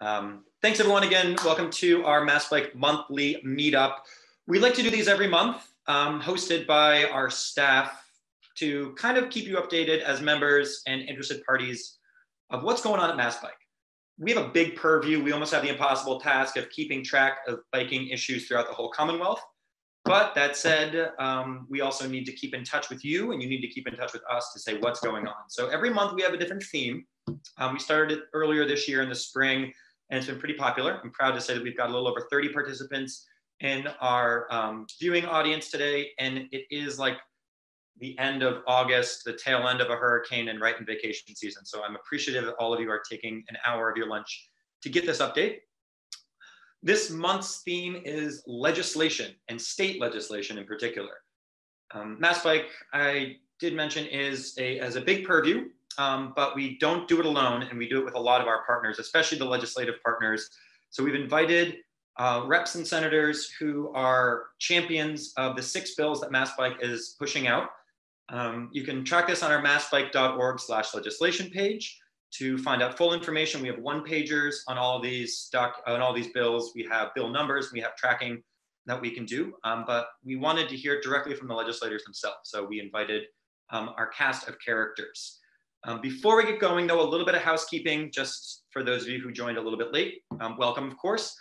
Um, thanks everyone again. Welcome to our Mass Bike monthly meetup. We like to do these every month, um, hosted by our staff to kind of keep you updated as members and interested parties of what's going on at Mass Bike. We have a big purview. We almost have the impossible task of keeping track of biking issues throughout the whole Commonwealth. But that said, um, we also need to keep in touch with you and you need to keep in touch with us to say what's going on. So every month we have a different theme. Um, we started it earlier this year in the spring and it's been pretty popular. I'm proud to say that we've got a little over 30 participants in our um, viewing audience today, and it is like the end of August, the tail end of a hurricane, and right in vacation season. So I'm appreciative that all of you are taking an hour of your lunch to get this update. This month's theme is legislation and state legislation in particular. Um, Mass I did mention, is a, as a big purview um, but we don't do it alone and we do it with a lot of our partners, especially the legislative partners. So we've invited uh, reps and senators who are champions of the six bills that MassBike is pushing out. Um, you can track this on our massbike.org slash legislation page to find out full information. We have one pagers on all these doc, on all these bills. We have bill numbers, we have tracking that we can do, um, but we wanted to hear directly from the legislators themselves. So we invited um, our cast of characters. Um, before we get going though, a little bit of housekeeping, just for those of you who joined a little bit late, um, welcome of course.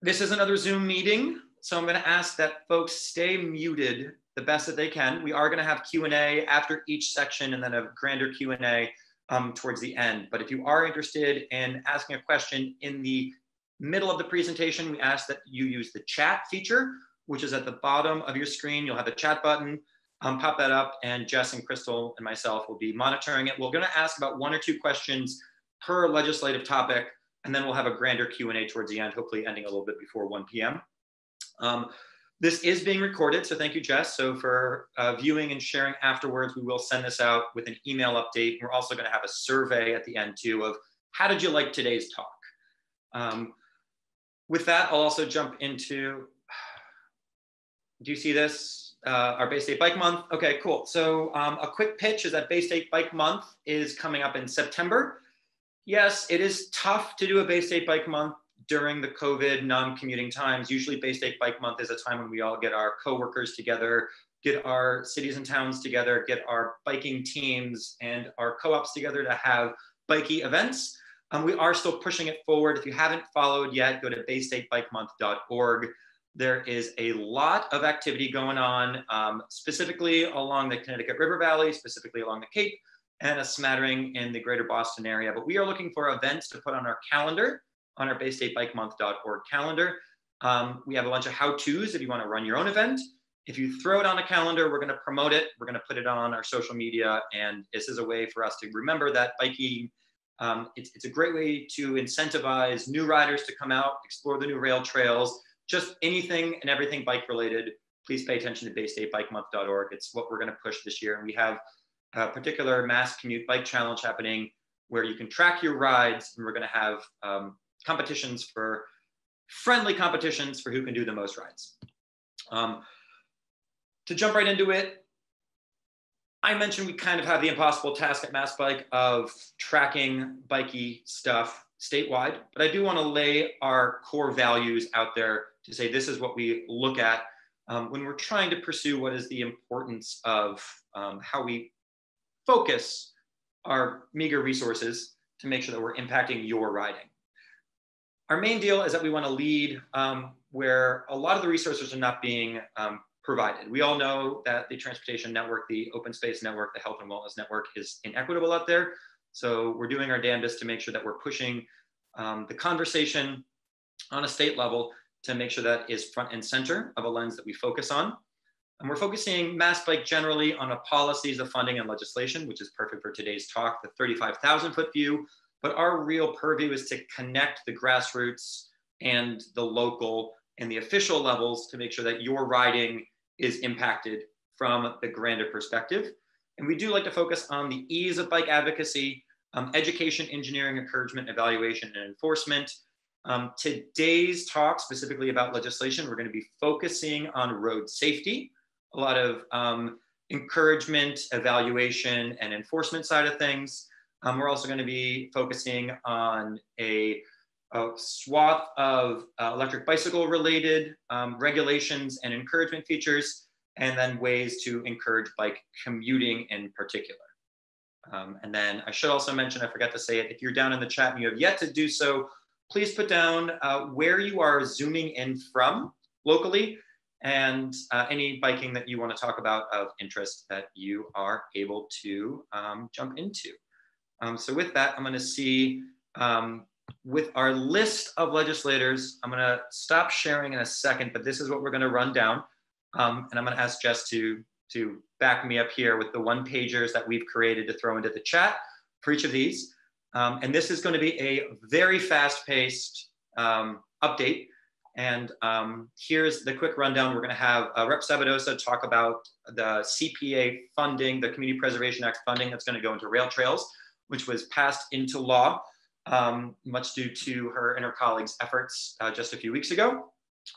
This is another Zoom meeting, so I'm gonna ask that folks stay muted the best that they can. We are gonna have Q&A after each section and then a grander Q&A um, towards the end. But if you are interested in asking a question in the middle of the presentation, we ask that you use the chat feature, which is at the bottom of your screen. You'll have a chat button um, pop that up and Jess and Crystal and myself will be monitoring it. We're gonna ask about one or two questions per legislative topic, and then we'll have a grander Q&A towards the end, hopefully ending a little bit before 1 p.m. Um, this is being recorded, so thank you, Jess. So for uh, viewing and sharing afterwards, we will send this out with an email update. We're also gonna have a survey at the end too of how did you like today's talk? Um, with that, I'll also jump into, do you see this? Uh, our Bay State Bike Month. Okay, cool. So um, a quick pitch is that Bay State Bike Month is coming up in September. Yes, it is tough to do a Bay State Bike Month during the COVID non-commuting times. Usually Bay State Bike Month is a time when we all get our coworkers together, get our cities and towns together, get our biking teams and our co-ops together to have bikey events. Um, we are still pushing it forward. If you haven't followed yet, go to baystatebikemonth.org. There is a lot of activity going on, um, specifically along the Connecticut River Valley, specifically along the Cape, and a smattering in the greater Boston area. But we are looking for events to put on our calendar, on our baystatebikemonth.org calendar. Um, we have a bunch of how-tos if you want to run your own event. If you throw it on a calendar, we're going to promote it. We're going to put it on our social media. And this is a way for us to remember that biking, um, it's, it's a great way to incentivize new riders to come out, explore the new rail trails, just anything and everything bike related, please pay attention to baystatebikemonth.org. It's what we're going to push this year. And we have a particular mass commute bike challenge happening where you can track your rides and we're going to have um, competitions for friendly competitions for who can do the most rides. Um, to jump right into it, I mentioned we kind of have the impossible task at Mass Bike of tracking bikey stuff statewide, but I do want to lay our core values out there to say this is what we look at um, when we're trying to pursue what is the importance of um, how we focus our meager resources to make sure that we're impacting your riding. Our main deal is that we want to lead um, where a lot of the resources are not being um, provided. We all know that the transportation network, the open space network, the health and wellness network is inequitable out there. So we're doing our damnedest to make sure that we're pushing um, the conversation on a state level to make sure that is front and center of a lens that we focus on. And we're focusing Mass Bike generally on policies of funding and legislation, which is perfect for today's talk, the 35,000 foot view. But our real purview is to connect the grassroots and the local and the official levels to make sure that your riding is impacted from the grander perspective. And we do like to focus on the ease of bike advocacy, um, education, engineering, encouragement, evaluation, and enforcement, um, today's talk, specifically about legislation, we're going to be focusing on road safety, a lot of um, encouragement, evaluation, and enforcement side of things. Um, we're also going to be focusing on a, a swath of uh, electric bicycle related um, regulations and encouragement features, and then ways to encourage bike commuting in particular. Um, and then I should also mention, I forgot to say it, if you're down in the chat and you have yet to do so, please put down uh, where you are zooming in from locally and uh, any biking that you want to talk about of interest that you are able to um, jump into. Um, so with that, I'm going to see um, with our list of legislators, I'm going to stop sharing in a second, but this is what we're going to run down. Um, and I'm going to ask Jess to, to back me up here with the one pagers that we've created to throw into the chat for each of these. Um, and this is going to be a very fast paced um, update. And um, here's the quick rundown. We're going to have uh, Rep. Sabadosa talk about the CPA funding, the Community Preservation Act funding that's going to go into rail trails, which was passed into law, um, much due to her and her colleagues' efforts uh, just a few weeks ago.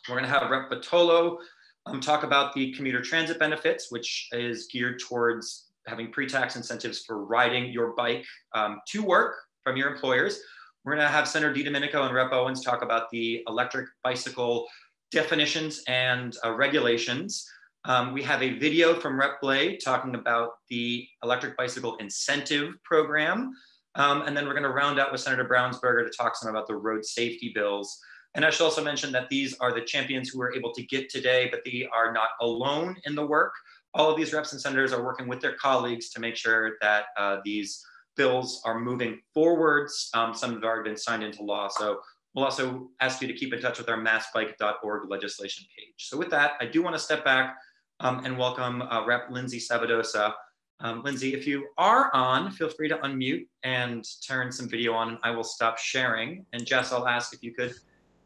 We're going to have Rep. Vitolo um, talk about the commuter transit benefits, which is geared towards having pre-tax incentives for riding your bike um, to work from your employers. We're going to have Senator DiDomenico and Rep. Owens talk about the electric bicycle definitions and uh, regulations. Um, we have a video from Rep. Blais talking about the electric bicycle incentive program. Um, and then we're going to round out with Senator Brownsberger to talk some about the road safety bills. And I should also mention that these are the champions who were able to get today, but they are not alone in the work all of these reps and senators are working with their colleagues to make sure that uh, these bills are moving forwards. Um, some have already been signed into law. So we'll also ask you to keep in touch with our massbike.org legislation page. So with that, I do want to step back um, and welcome uh, Rep. Lindsay Sabadosa. Um, Lindsay, if you are on, feel free to unmute and turn some video on and I will stop sharing. And Jess, I'll ask if you could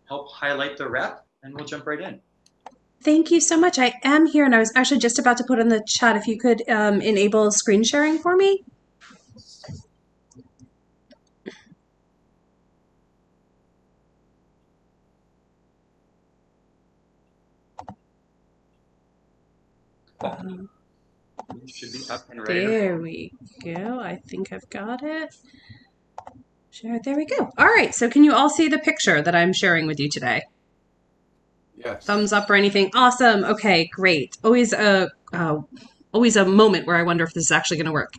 help highlight the rep and we'll jump right in. Thank you so much. I am here, and I was actually just about to put in the chat if you could um, enable screen sharing for me. Should be up and ready. There we go. I think I've got it. Share. There we go. All right. So, can you all see the picture that I'm sharing with you today? Yes. Thumbs up or anything? Awesome. Okay, great. Always a uh, always a moment where I wonder if this is actually going to work.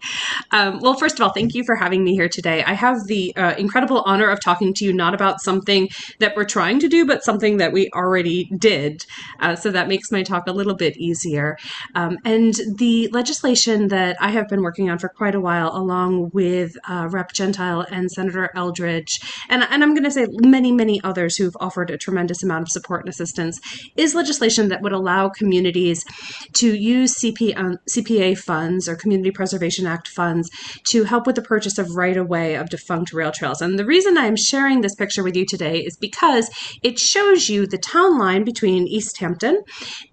Um, well, first of all, thank you for having me here today. I have the uh, incredible honor of talking to you not about something that we're trying to do, but something that we already did. Uh, so that makes my talk a little bit easier. Um, and the legislation that I have been working on for quite a while, along with uh, Rep. Gentile and Senator Eldridge, and, and I'm going to say many, many others who've offered a tremendous amount of support and assistance, is legislation that would allow communities to use CP, um, CPA funds or Community Preservation Act funds to help with the purchase of right of way of defunct rail trails. And the reason I'm sharing this picture with you today is because it shows you the town line between Easthampton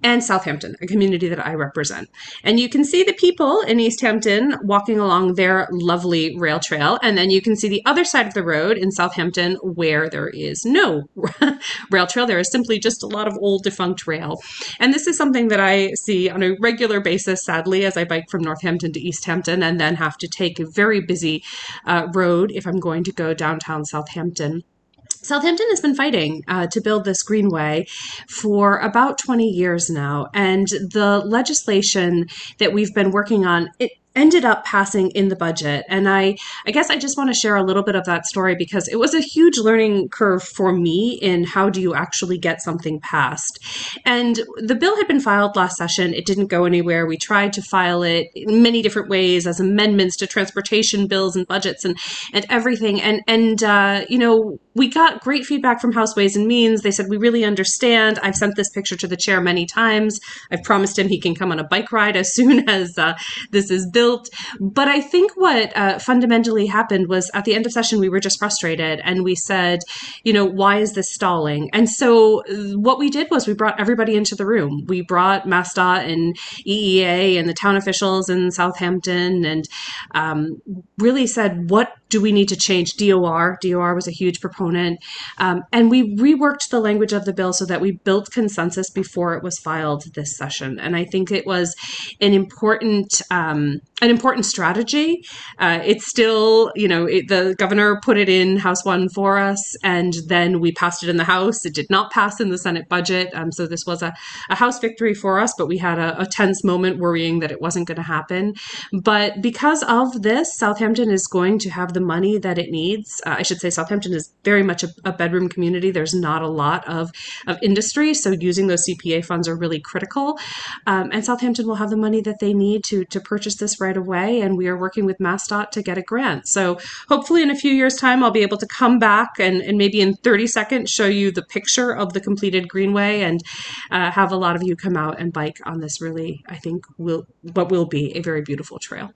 and Southampton, a community that I represent. And you can see the people in Easthampton walking along their lovely rail trail. And then you can see the other side of the road in Southampton where there is no rail trail. There is simply just a lot of old defunct rail. And this is something that I see on a regular basis, sadly as I bike from Northampton to Easthampton and then have to take a very busy uh, road if I'm going to go downtown Southampton. Southampton has been fighting uh, to build this greenway for about 20 years now, and the legislation that we've been working on it ended up passing in the budget. And I, I guess I just want to share a little bit of that story because it was a huge learning curve for me in how do you actually get something passed. And the bill had been filed last session. It didn't go anywhere. We tried to file it in many different ways as amendments to transportation bills and budgets and, and everything. And, and, uh, you know, we got great feedback from House Ways and Means. They said, we really understand. I've sent this picture to the chair many times. I've promised him he can come on a bike ride as soon as uh, this is built built. But I think what uh, fundamentally happened was at the end of session, we were just frustrated and we said, you know, why is this stalling? And so uh, what we did was we brought everybody into the room. We brought MassDOT and EEA and the town officials in Southampton and um, really said, what do we need to change DOR? DOR was a huge proponent. Um, and we reworked the language of the bill so that we built consensus before it was filed this session. And I think it was an important um, an important strategy. Uh, it's still, you know, it, the governor put it in House One for us, and then we passed it in the House. It did not pass in the Senate budget. Um, so this was a, a House victory for us, but we had a, a tense moment worrying that it wasn't going to happen. But because of this, Southampton is going to have the money that it needs. Uh, I should say Southampton is very much a, a, bedroom community. There's not a lot of, of industry, so using those CPA funds are really critical. Um, and Southampton will have the money that they need to, to purchase this right away. And we are working with MassDOT to get a grant. So hopefully in a few years' time, I'll be able to come back and, and maybe in 30 seconds show you the picture of the completed greenway and uh, have a lot of you come out and bike on this really, I think, will what will be a very beautiful trail.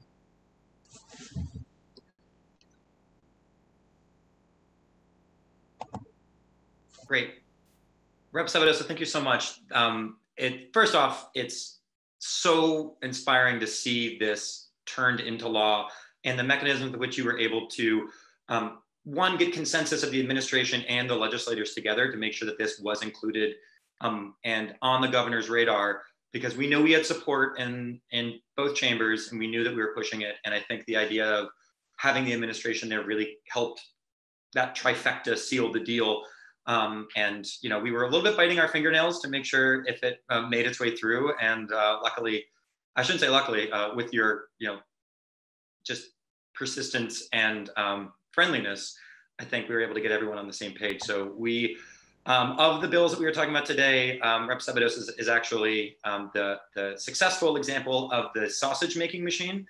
Great. Rep Sabadosa, thank you so much. Um, it, first off, it's so inspiring to see this turned into law and the mechanism with which you were able to, um, one, get consensus of the administration and the legislators together to make sure that this was included um, and on the governor's radar, because we know we had support in, in both chambers and we knew that we were pushing it. And I think the idea of having the administration there really helped that trifecta seal the deal um, and you know, we were a little bit biting our fingernails to make sure if it uh, made its way through. And uh, luckily, I shouldn't say luckily, uh, with your you know, just persistence and um, friendliness, I think we were able to get everyone on the same page. So we, um, of the bills that we were talking about today, um, Rep. Sabadosa is, is actually um, the, the successful example of the sausage making machine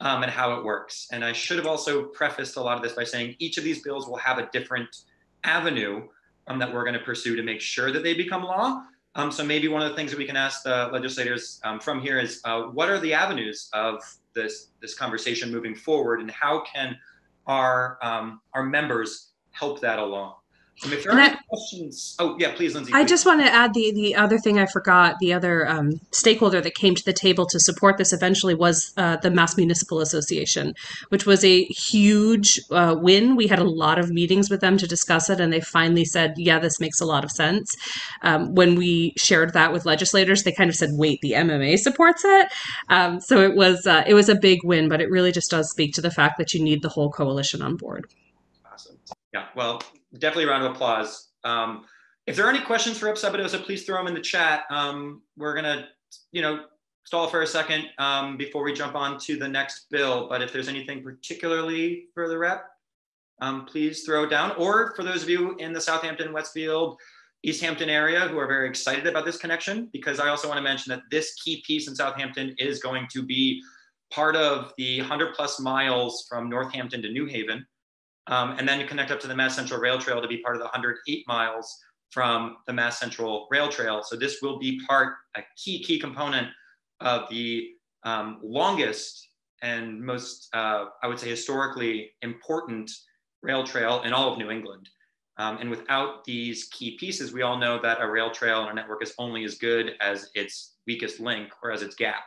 um, and how it works. And I should have also prefaced a lot of this by saying each of these bills will have a different avenue um, that we're going to pursue to make sure that they become law. Um, so maybe one of the things that we can ask the legislators um, from here is uh, what are the avenues of this this conversation moving forward, and how can our um, our members help that along? Um, if there are any questions, oh yeah, please, Lindsay. I please. just want to add the the other thing I forgot. The other um, stakeholder that came to the table to support this eventually was uh, the Mass Municipal Association, which was a huge uh, win. We had a lot of meetings with them to discuss it, and they finally said, "Yeah, this makes a lot of sense." Um, when we shared that with legislators, they kind of said, "Wait, the MMA supports it." Um, so it was uh, it was a big win, but it really just does speak to the fact that you need the whole coalition on board. Awesome. Yeah. Well definitely a round of applause. Um, if there are any questions for Rep Sabadosa, please throw them in the chat. Um, we're gonna, you know, stall for a second um, before we jump on to the next bill. But if there's anything particularly for the rep, um, please throw it down. Or for those of you in the Southampton, Westfield, Easthampton area who are very excited about this connection, because I also want to mention that this key piece in Southampton is going to be part of the 100 plus miles from Northampton to New Haven. Um, and then connect up to the Mass Central Rail Trail to be part of the 108 miles from the Mass Central Rail Trail. So this will be part, a key, key component of the um, longest and most, uh, I would say, historically important rail trail in all of New England. Um, and without these key pieces, we all know that a rail trail and a network is only as good as its weakest link or as its gap.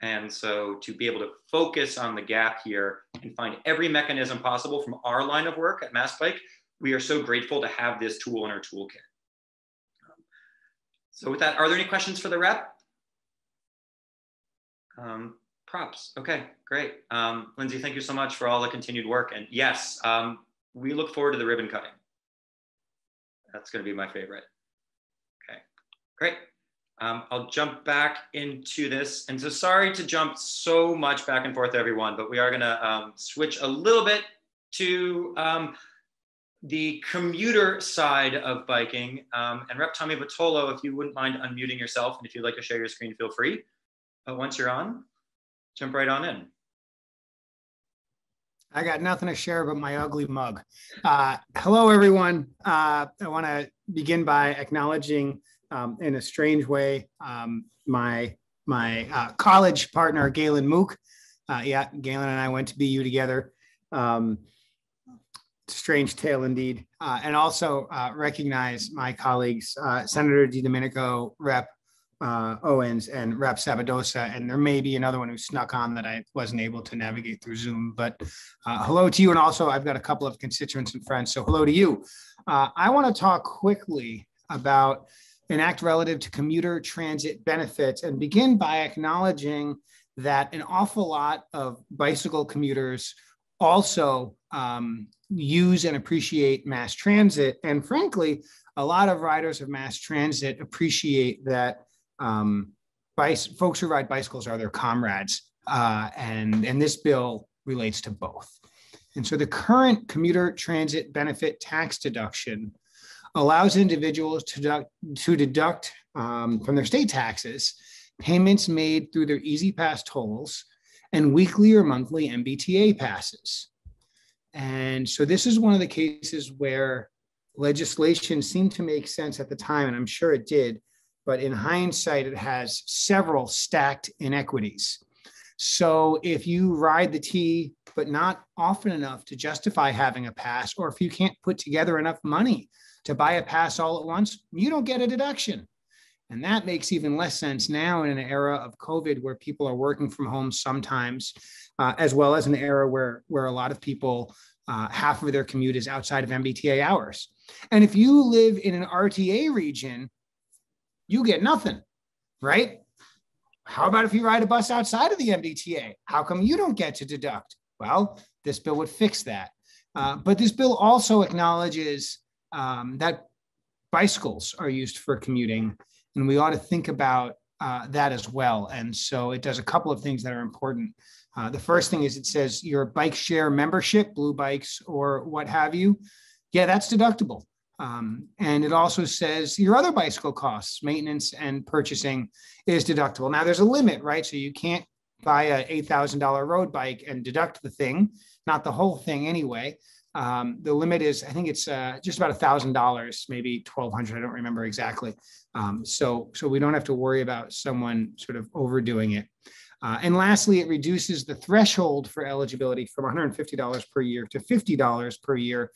And so to be able to focus on the gap here and find every mechanism possible from our line of work at MassBike, we are so grateful to have this tool in our toolkit. So with that, are there any questions for the rep? Um, props, okay, great. Um, Lindsay, thank you so much for all the continued work. And yes, um, we look forward to the ribbon cutting. That's gonna be my favorite. Okay, great. Um, I'll jump back into this. And so sorry to jump so much back and forth, everyone, but we are gonna um, switch a little bit to um, the commuter side of biking. Um, and Rep Tommy Vitolo, if you wouldn't mind unmuting yourself, and if you'd like to share your screen, feel free. But once you're on, jump right on in. I got nothing to share but my ugly mug. Uh, hello, everyone. Uh, I want to begin by acknowledging um, in a strange way. Um, my my uh, college partner, Galen Mook. Uh, yeah, Galen and I went to BU together. Um, strange tale indeed. Uh, and also uh, recognize my colleagues, uh, Senator DiDomenico, Rep. uh, Owens and Rep Sabadosa, and there may be another one who snuck on that I wasn't able to navigate through Zoom. But hello to you, and also I've got a couple of constituents and friends, so hello to you. I want to talk quickly about an act relative to commuter transit benefits and begin by acknowledging that an awful lot of bicycle commuters also um, use and appreciate mass transit. And frankly, a lot of riders of mass transit appreciate that um, bice, folks who ride bicycles are their comrades. Uh, and, and this bill relates to both. And so the current commuter transit benefit tax deduction allows individuals to deduct, to deduct um, from their state taxes payments made through their E-ZPass tolls and weekly or monthly MBTA passes. And so this is one of the cases where legislation seemed to make sense at the time, and I'm sure it did, but in hindsight, it has several stacked inequities. So if you ride the T, but not often enough to justify having a pass, or if you can't put together enough money to buy a pass all at once, you don't get a deduction. And that makes even less sense now in an era of COVID where people are working from home sometimes, uh, as well as an era where, where a lot of people, uh, half of their commute is outside of MBTA hours. And if you live in an RTA region, you get nothing, right? How about if you ride a bus outside of the MBTA? How come you don't get to deduct? Well, this bill would fix that. Uh, but this bill also acknowledges um, that bicycles are used for commuting and we ought to think about uh, that as well. And so it does a couple of things that are important. Uh, the first thing is it says your bike share membership, Blue Bikes or what have you. Yeah, that's deductible. Um, and it also says your other bicycle costs, maintenance and purchasing is deductible. Now there's a limit, right? So you can't buy a $8,000 road bike and deduct the thing, not the whole thing anyway. Um, the limit is, I think it's uh, just about a thousand dollars, maybe twelve hundred. I don't remember exactly. Um, so, so we don't have to worry about someone sort of overdoing it. Uh, and lastly, it reduces the threshold for eligibility from $150 per year to $50 per year,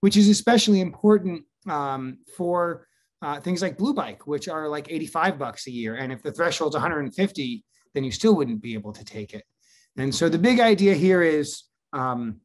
which is especially important um, for uh, things like Blue Bike, which are like 85 bucks a year. And if the threshold's 150, then you still wouldn't be able to take it. And so the big idea here is um,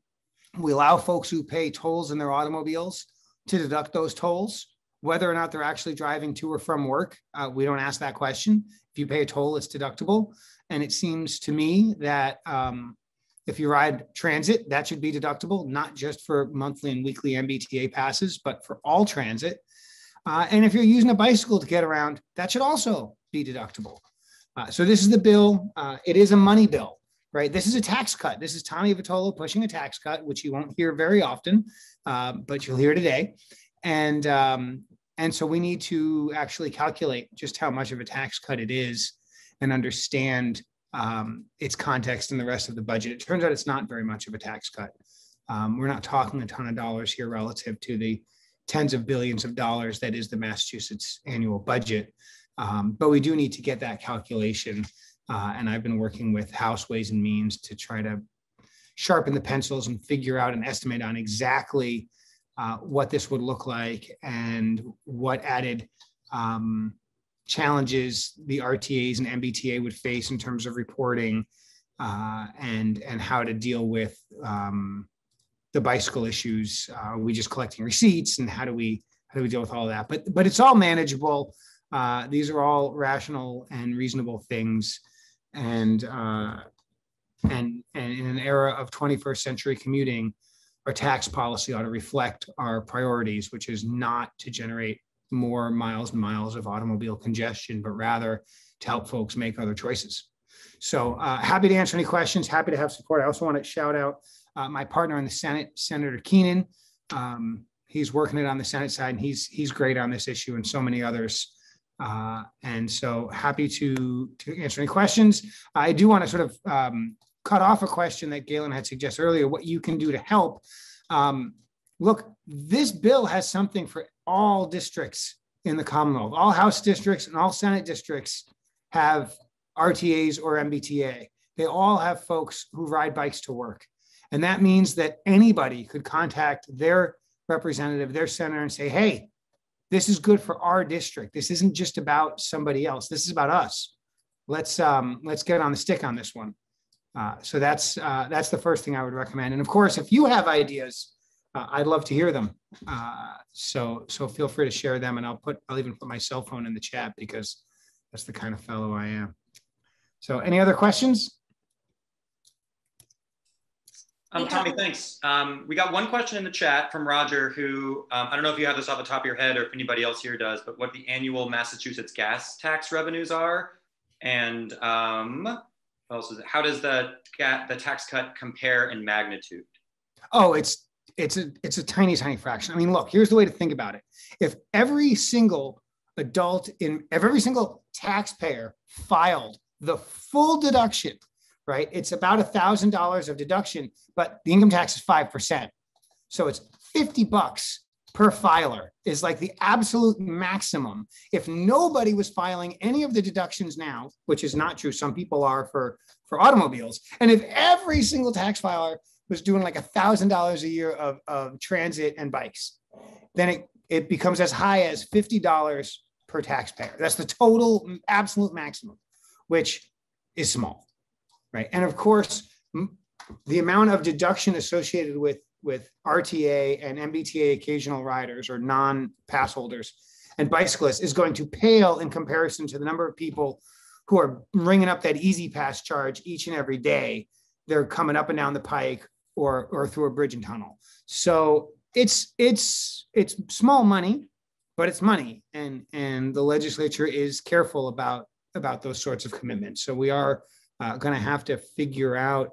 we allow folks who pay tolls in their automobiles to deduct those tolls, whether or not they're actually driving to or from work. Uh, we don't ask that question. If you pay a toll, it's deductible. And it seems to me that um, if you ride transit, that should be deductible, not just for monthly and weekly MBTA passes, but for all transit. Uh, and if you're using a bicycle to get around, that should also be deductible. Uh, so this is the bill. Uh, it is a money bill right? This is a tax cut. This is Tommy Vitolo pushing a tax cut, which you won't hear very often, uh, but you'll hear today. And um, and so we need to actually calculate just how much of a tax cut it is and understand um, its context in the rest of the budget. It turns out it's not very much of a tax cut. Um, we're not talking a ton of dollars here relative to the tens of billions of dollars that is the Massachusetts annual budget. Um, but we do need to get that calculation uh, and I've been working with House Ways and Means to try to sharpen the pencils and figure out an estimate on exactly uh, what this would look like and what added um, challenges the RTAs and MBTA would face in terms of reporting uh, and and how to deal with um, the bicycle issues. Uh, are we just collecting receipts and how do we how do we deal with all of that? But but it's all manageable. Uh, these are all rational and reasonable things and uh, and and in an era of 21st century commuting, our tax policy ought to reflect our priorities, which is not to generate more miles and miles of automobile congestion, but rather to help folks make other choices. So uh, happy to answer any questions. Happy to have support. I also want to shout out uh, my partner in the Senate, Senator Keenan. Um, he's working it on the Senate side, and he's he's great on this issue and so many others. Uh, and so happy to, to answer any questions. I do want to sort of um, cut off a question that Galen had suggested earlier, what you can do to help. Um, look, this bill has something for all districts in the Commonwealth. All House districts and all Senate districts have RTAs or MBTA. They all have folks who ride bikes to work. And that means that anybody could contact their representative, their senator, and say, hey, this is good for our district. This isn't just about somebody else. This is about us. Let's um, let's get on the stick on this one. Uh, so that's uh, that's the first thing I would recommend. And of course, if you have ideas, uh, I'd love to hear them. Uh, so so feel free to share them, and I'll put I'll even put my cell phone in the chat because that's the kind of fellow I am. So any other questions? Um, Tommy, thanks. Um, we got one question in the chat from Roger, who um, I don't know if you have this off the top of your head or if anybody else here does, but what the annual Massachusetts gas tax revenues are, and um, what else is it? How does the the tax cut compare in magnitude? Oh, it's it's a it's a tiny tiny fraction. I mean, look, here's the way to think about it. If every single adult in if every single taxpayer filed the full deduction right? It's about a thousand dollars of deduction, but the income tax is five percent, so it's fifty bucks per filer is like the absolute maximum. If nobody was filing any of the deductions now, which is not true, some people are for for automobiles, and if every single tax filer was doing like a thousand dollars a year of, of transit and bikes, then it it becomes as high as fifty dollars per taxpayer. That's the total absolute maximum, which is small right? And of course, the amount of deduction associated with with RTA and MBTA occasional riders or non-pass holders and bicyclists is going to pale in comparison to the number of people who are ringing up that E-ZPass charge each and every day. They're coming up and down the pike or or through a bridge and tunnel. So it's it's it's small money, but it's money, and and the legislature is careful about about those sorts of commitments. So we are uh, going to have to figure out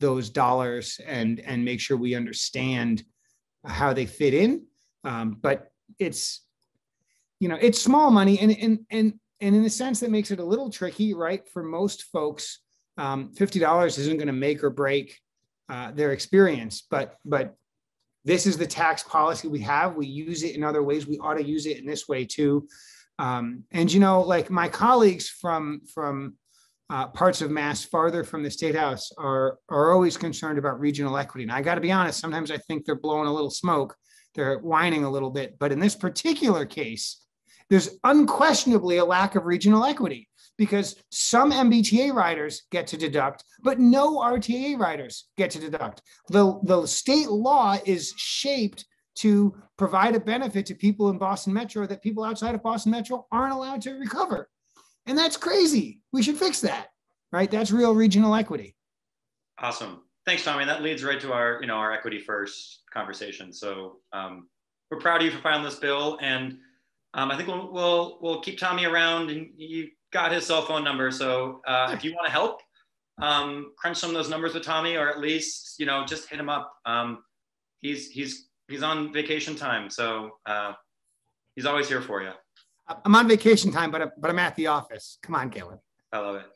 those dollars and and make sure we understand how they fit in. Um, but it's you know it's small money and and and and in a sense that makes it a little tricky, right? For most folks, um, fifty dollars isn't going to make or break uh, their experience, but but this is the tax policy we have. We use it in other ways. We ought to use it in this way too. Um, and you know, like my colleagues from from uh, parts of Mass farther from the state house are are always concerned about regional equity. And I got to be honest, sometimes I think they're blowing a little smoke. They're whining a little bit. But in this particular case, there's unquestionably a lack of regional equity because some MBTA riders get to deduct, but no RTA riders get to deduct. The, the state law is shaped to provide a benefit to people in Boston Metro that people outside of Boston Metro aren't allowed to recover. And that's crazy. We should fix that, right? That's real regional equity. Awesome. Thanks, Tommy. That leads right to our, you know, our equity first conversation. So um, we're proud of you for filing this bill, and um, I think we'll, we'll we'll keep Tommy around. And you got his cell phone number, so uh, if you want to help um, crunch some of those numbers with Tommy, or at least you know just hit him up. Um, he's he's he's on vacation time, so uh, he's always here for you. I'm on vacation time, but but I'm at the office. Come on, Galen. I love it.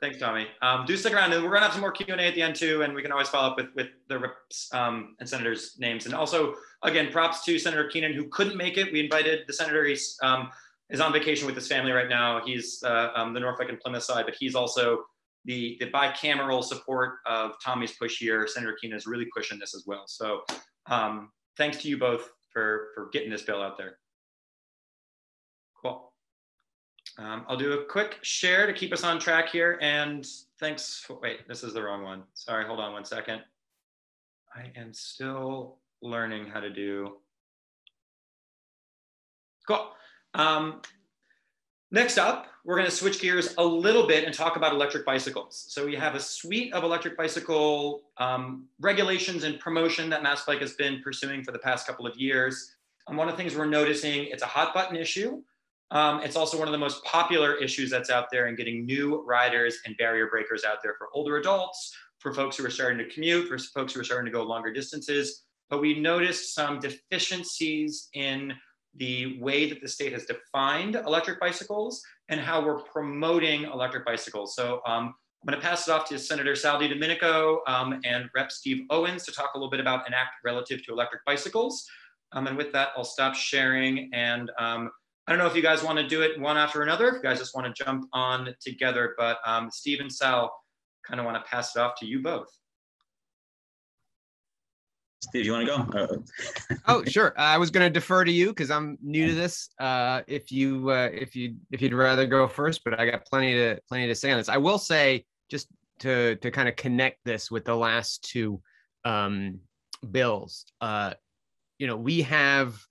Thanks, Tommy. Um, do stick around, and we're gonna have some more Q and A at the end too, and we can always follow up with with the reps um, and senators' names. And also, again, props to Senator Keenan who couldn't make it. We invited the senator. He's um, is on vacation with his family right now. He's uh, um, the Norfolk and Plymouth side, but he's also the the bicameral support of Tommy's push here. Senator Keenan is really pushing this as well. So, um, thanks to you both for for getting this bill out there. Cool. Um, I'll do a quick share to keep us on track here. And thanks. For, wait, this is the wrong one. Sorry, hold on one second. I am still learning how to do. Cool. Um, next up, we're going to switch gears a little bit and talk about electric bicycles. So we have a suite of electric bicycle um, regulations and promotion that Mass Bike has been pursuing for the past couple of years. And one of the things we're noticing, it's a hot button issue. Um, it's also one of the most popular issues that's out there in getting new riders and barrier breakers out there for older adults, for folks who are starting to commute, for folks who are starting to go longer distances. But we noticed some deficiencies in the way that the state has defined electric bicycles and how we're promoting electric bicycles. So um, I'm going to pass it off to Senator Sal DiDomenico um, and Rep. Steve Owens to talk a little bit about an act relative to electric bicycles. Um, and with that, I'll stop sharing and um, I don't know if you guys want to do it one after another, if you guys just want to jump on together, but um, Steve and Sal kind of want to pass it off to you both. Steve, you want to go? Uh, oh, sure. I was going to defer to you because I'm new to this. Uh, if you uh, if you if you'd rather go first, but I got plenty to plenty to say on this. I will say just to to kind of connect this with the last two um, bills. Uh, you know, we have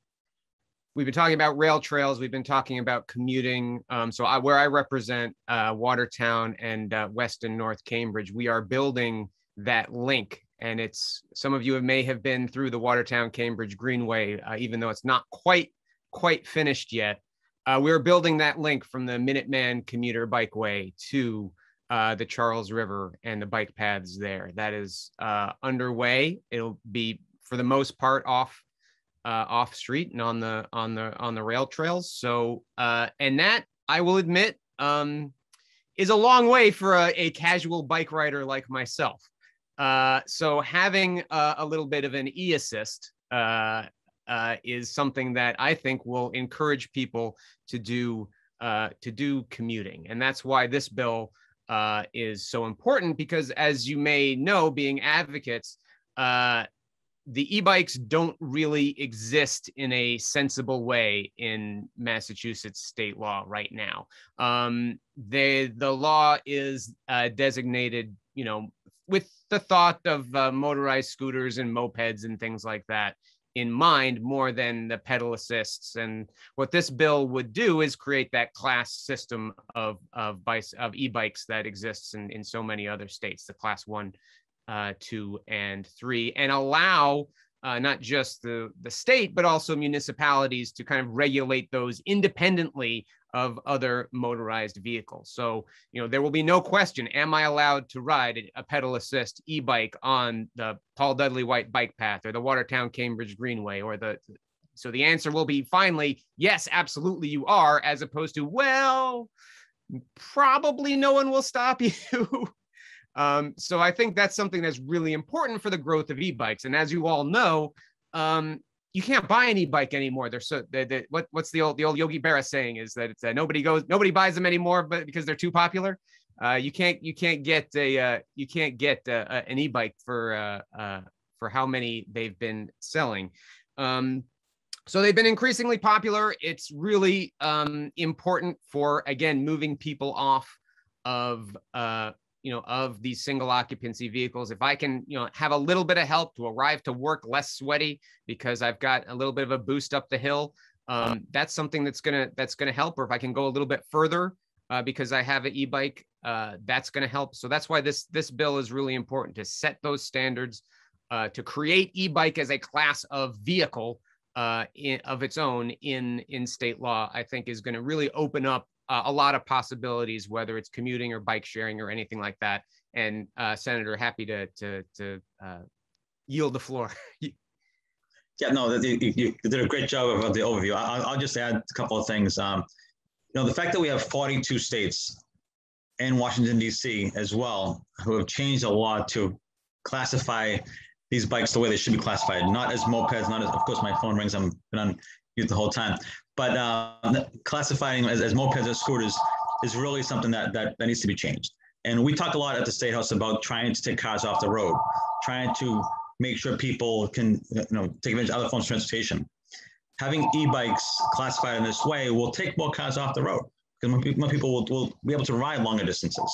we've been talking about rail trails. We've been talking about commuting. Um, so I, where I represent uh, Watertown and uh, West and North Cambridge, we are building that link and it's some of you may have been through the Watertown Cambridge Greenway, uh, even though it's not quite quite finished yet. Uh, we're building that link from the Minuteman commuter bikeway to uh, the Charles River and the bike paths there. That is uh, underway. It'll be for the most part off uh, off street and on the on the on the rail trails. So uh, and that I will admit um, is a long way for a, a casual bike rider like myself. Uh, so having uh, a little bit of an e-assist uh, uh, is something that I think will encourage people to do uh, to do commuting, and that's why this bill uh, is so important. Because as you may know, being advocates, the e-bikes don't really exist in a sensible way in Massachusetts state law right now. Um, the law is designated, you know, with the thought of uh, motorized scooters and mopeds and things like that in mind more than the pedal assists. And what this bill would do is create that class system of of of e-bikes that exists in, in so many other states, the class one, uh, two, and three, and allow uh, not just the the state but also municipalities to kind of regulate those independently of other motorized vehicles. So, you know, there will be no question am I allowed to ride a pedal assist e bike on the Paul Dudley White bike path or the Watertown Cambridge Greenway or the. So the answer will be finally, yes, absolutely you are, as opposed to, well, probably no one will stop you. Um, so I think that's something that's really important for the growth of e bikes. And as you all know, um, you can't buy any bike anymore. They're so they, they, what what's the old the old Yogi Berra saying is that uh, nobody goes nobody buys them anymore, but because they're too popular. Uh, you can't you can't get a uh, you can't get uh, an e-bike for uh, uh, for how many they've been selling. Um, so they've been increasingly popular. It's really um, important for again moving people off of you know of these single occupancy vehicles. If i can you know have a little bit of help to arrive to work less sweaty because i've got a little bit of a boost up the hill um, that's something that's gonna that's gonna help. Or if i can go a little bit further uh, because i have an e-bike uh, that's gonna help. So that's why this this bill is really important to set those standards uh, to create e-bike as a class of vehicle uh, in, of its own in in state law i think is going to really open up uh, a lot of possibilities, whether it's commuting or bike sharing or anything like that. And uh, Senator, happy to to to uh, yield the floor. yeah, no, you, you, did a great job of the overview. I'll, I'll just add a couple of things. Um, you know, the fact that we have 42 states and Washington D.C. as well who have changed a lot to classify these bikes the way they should be classified, not as mopeds, not as, of course, my phone rings. I'm been on mute the whole time, but uh, classifying as, as mopeds or scooters is really something that, that, that needs to be changed. And we talk a lot at the State House about trying to take cars off the road, trying to make sure people can you know, take advantage of other forms of transportation. Having e-bikes classified in this way will take more cars off the road because more, people will, will be able to ride longer distances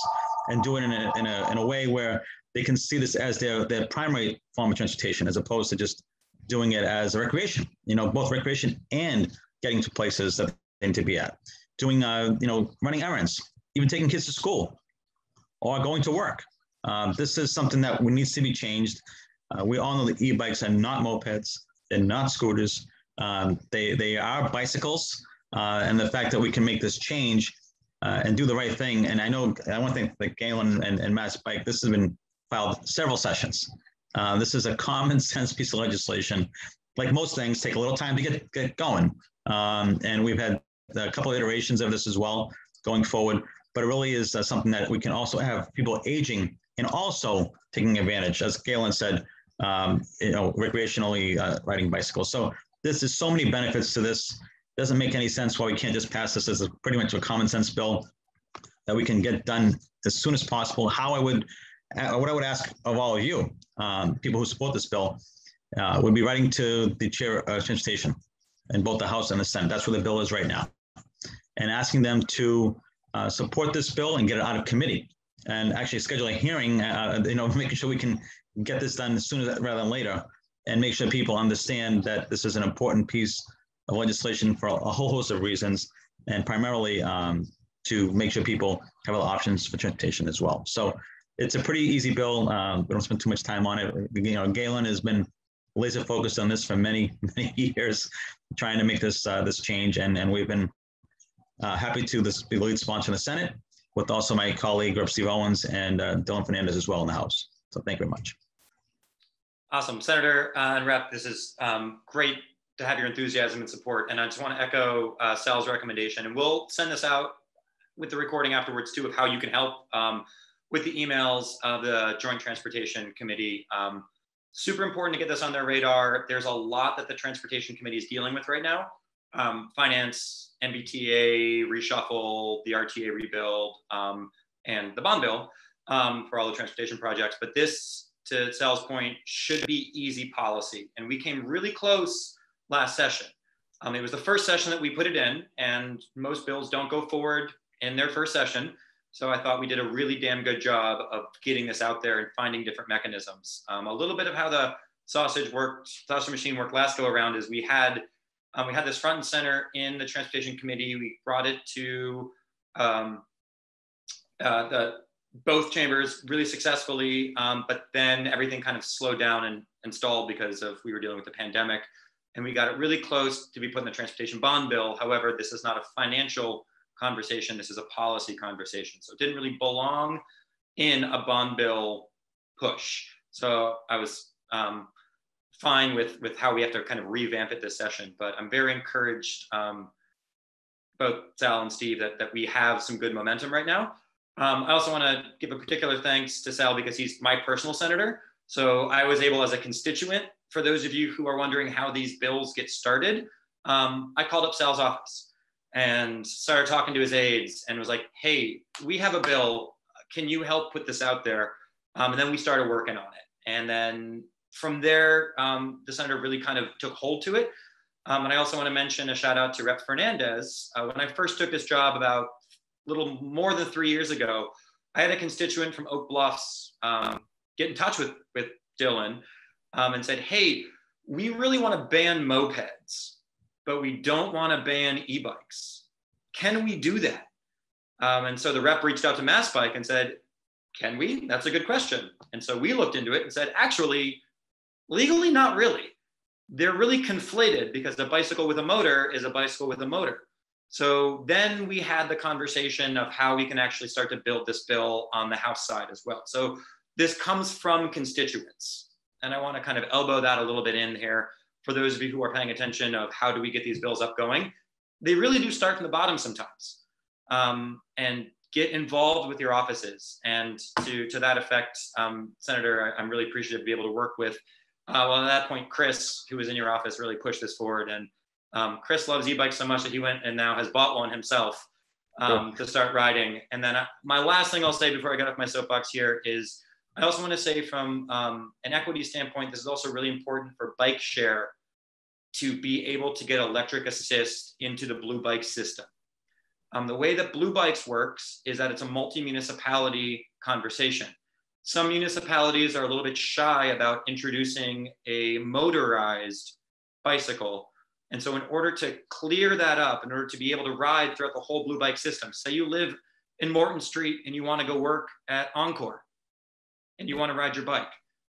and do it in a, in a, in a way where they can see this as their, their primary form of transportation as opposed to just doing it as a recreation, you know, both recreation and getting to places that they need to be at, doing, uh, you know, running errands, even taking kids to school or going to work. Um, this is something that needs to be changed. Uh, we all know that e-bikes are not mopeds, they're not scooters. Um, they, they are bicycles. Uh, and the fact that we can make this change uh, and do the right thing. And I know, I want to thank the Galen and, and Mass Bike, this has been filed several sessions. Uh, this is a common sense piece of legislation. Like most things, take a little time to get, get going. Um, and we've had a couple of iterations of this as well going forward. But it really is uh, something that we can also have people aging and also taking advantage, as Galen said, um, you know, recreationally uh, riding bicycles. So this is so many benefits to this. Doesn't make any sense why we can't just pass this as a, pretty much a common sense bill that we can get done as soon as possible. How I would, uh, what I would ask of all of you, um, people who support this bill, uh, would be writing to the chair of transportation in both the House and the Senate. That's where the bill is right now. And asking them to uh, support this bill and get it out of committee and actually schedule a hearing, uh, you know, making sure we can get this done sooner rather than later and make sure people understand that this is an important piece of legislation for a whole host of reasons and primarily um, to make sure people have other options for transportation as well. So it's a pretty easy bill. Um, we don't spend too much time on it. You know, Galen has been laser focused on this for many, many years, trying to make this uh, this change, and and we've been uh, happy to this, be the lead sponsor in the Senate, with also my colleague Rep. Steve Owens and uh, Dylan Fernandes as well in the House. So thank you very much. Awesome, Senator uh, and Rep. This is um, great to have your enthusiasm and support, and I just want to echo uh, Sal's recommendation, and we'll send this out with the recording afterwards too of how you can help. Um, with the emails of the Joint Transportation Committee. Um, super important to get this on their radar. There's a lot that the Transportation Committee is dealing with right now. Um, finance, MBTA, reshuffle, the RTA rebuild, um, and the bond bill um, for all the transportation projects. But this, to Sal's point, should be easy policy. And we came really close last session. Um, it was the first session that we put it in, and most bills don't go forward in their first session. So I thought we did a really damn good job of getting this out there and finding different mechanisms. Um, a little bit of how the sausage worked, sausage machine worked last go around is we had um, we had this front and center in the transportation committee. We brought it to um, uh, the both chambers really successfully, um, but then everything kind of slowed down and, and stalled because of we were dealing with the pandemic, and we got it really close to be put in the transportation bond bill. However, this is not a financial conversation. This is a policy conversation. So it didn't really belong in a bond bill push. So I was um, fine with, with how we have to kind of revamp it this session, but I'm very encouraged, um, both Sal and Steve, that, that we have some good momentum right now. Um, I also want to give a particular thanks to Sal because he's my personal senator. So I was able as a constituent, for those of you who are wondering how these bills get started, um, I called up Sal's office and started talking to his aides and was like, hey, we have a bill. Can you help put this out there? Um, and then we started working on it. And then from there, um, the senator really kind of took hold to it. Um, and I also want to mention a shout out to Rep Fernandes. Uh, when I first took this job about a little more than three years ago, I had a constituent from Oak Bluffs um, get in touch with, with Dylan um, and said, hey, we really want to ban mopeds but we don't want to ban e-bikes. Can we do that? Um, and so the rep reached out to Mass Bike and said, can we? That's a good question. And so we looked into it and said, actually, legally, not really. They're really conflated because a bicycle with a motor is a bicycle with a motor. So then we had the conversation of how we can actually start to build this bill on the House side as well. So this comes from constituents. And I want to kind of elbow that a little bit in here for those of you who are paying attention of how do we get these bills up going, they really do start from the bottom sometimes. Um, and get involved with your offices. And to, to that effect, um, Senator, I, am really appreciative to be able to work with, uh, well, at that point, Chris, who was in your office, really pushed this forward. And um, Chris loves e-bikes so much that he went and now has bought one himself um, to start riding. And then I, uh, my last thing I'll say before I get off my soapbox here is I also want to say from um, an equity standpoint, this is also really important for bike share to be able to get electric assist into the Blue Bike system. Um, the way that Blue Bikes works is that it's a multi-municipality conversation. Some municipalities are a little bit shy about introducing a motorized bicycle. And so in order to clear that up, in order to be able to ride throughout the whole Blue Bike system, say you live in Morton Street and you want to go work at Encore and you want to ride your bike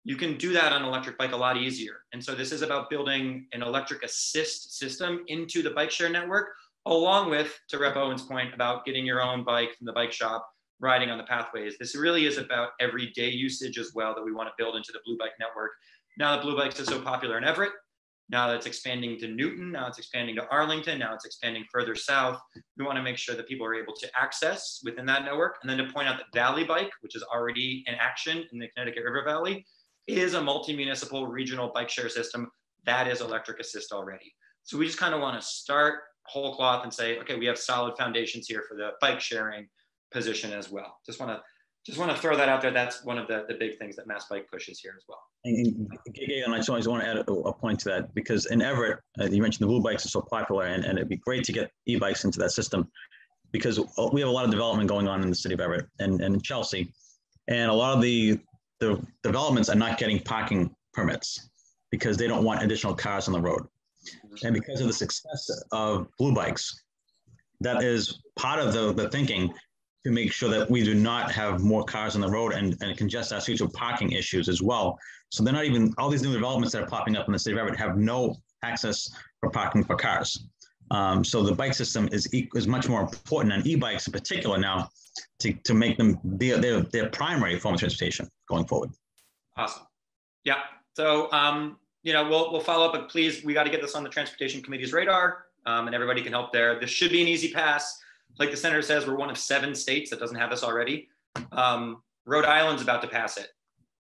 you can do that on electric bike a lot easier. And so this is about building an electric assist system into the bike share network, along with, to Rep Owen's point, about getting your own bike from the bike shop, riding on the pathways. This really is about everyday usage as well that we want to build into the Blue Bike network. Now that Blue Bikes is so popular in Everett, now it's expanding to Newton, now it's expanding to Arlington, now it's expanding further south. We want to make sure that people are able to access within that network. And then to point out that Valley Bike, which is already in action in the Connecticut River Valley, is a multi-municipal regional bike share system that is electric assist already. So we just kind of want to start whole cloth and say, okay, we have solid foundations here for the bike sharing position as well. Just want to just want to throw that out there. That's one of the, the big things that Mass Bike pushes here as well. And, and I just want to add a, a, point to that because in Everett, uh, you mentioned the blue bikes are so popular, and, and it'd be great to get e-bikes into that system because we have a lot of development going on in the city of Everett and, and Chelsea, and a lot of the the developments are not getting parking permits because they don't want additional cars on the road, and because of the success of blue bikes, that is part of the, the thinking to make sure that we do not have more cars on the road and, and congest our streets with parking issues as well. So they're not even, all these new developments that are popping up in the city of Everett have no access for parking for cars. Um, so the bike system is, is much more important and e-bikes in particular now to, to make them their, their, their primary form of transportation going forward. Awesome. Yeah. So, um, you know, we'll, we'll follow up, but please, we got to get this on the transportation committee's radar um, and everybody can help there. This should be an easy pass. Like the senator says, we're one of seven states that doesn't have this already. Um, Rhode Island's about to pass it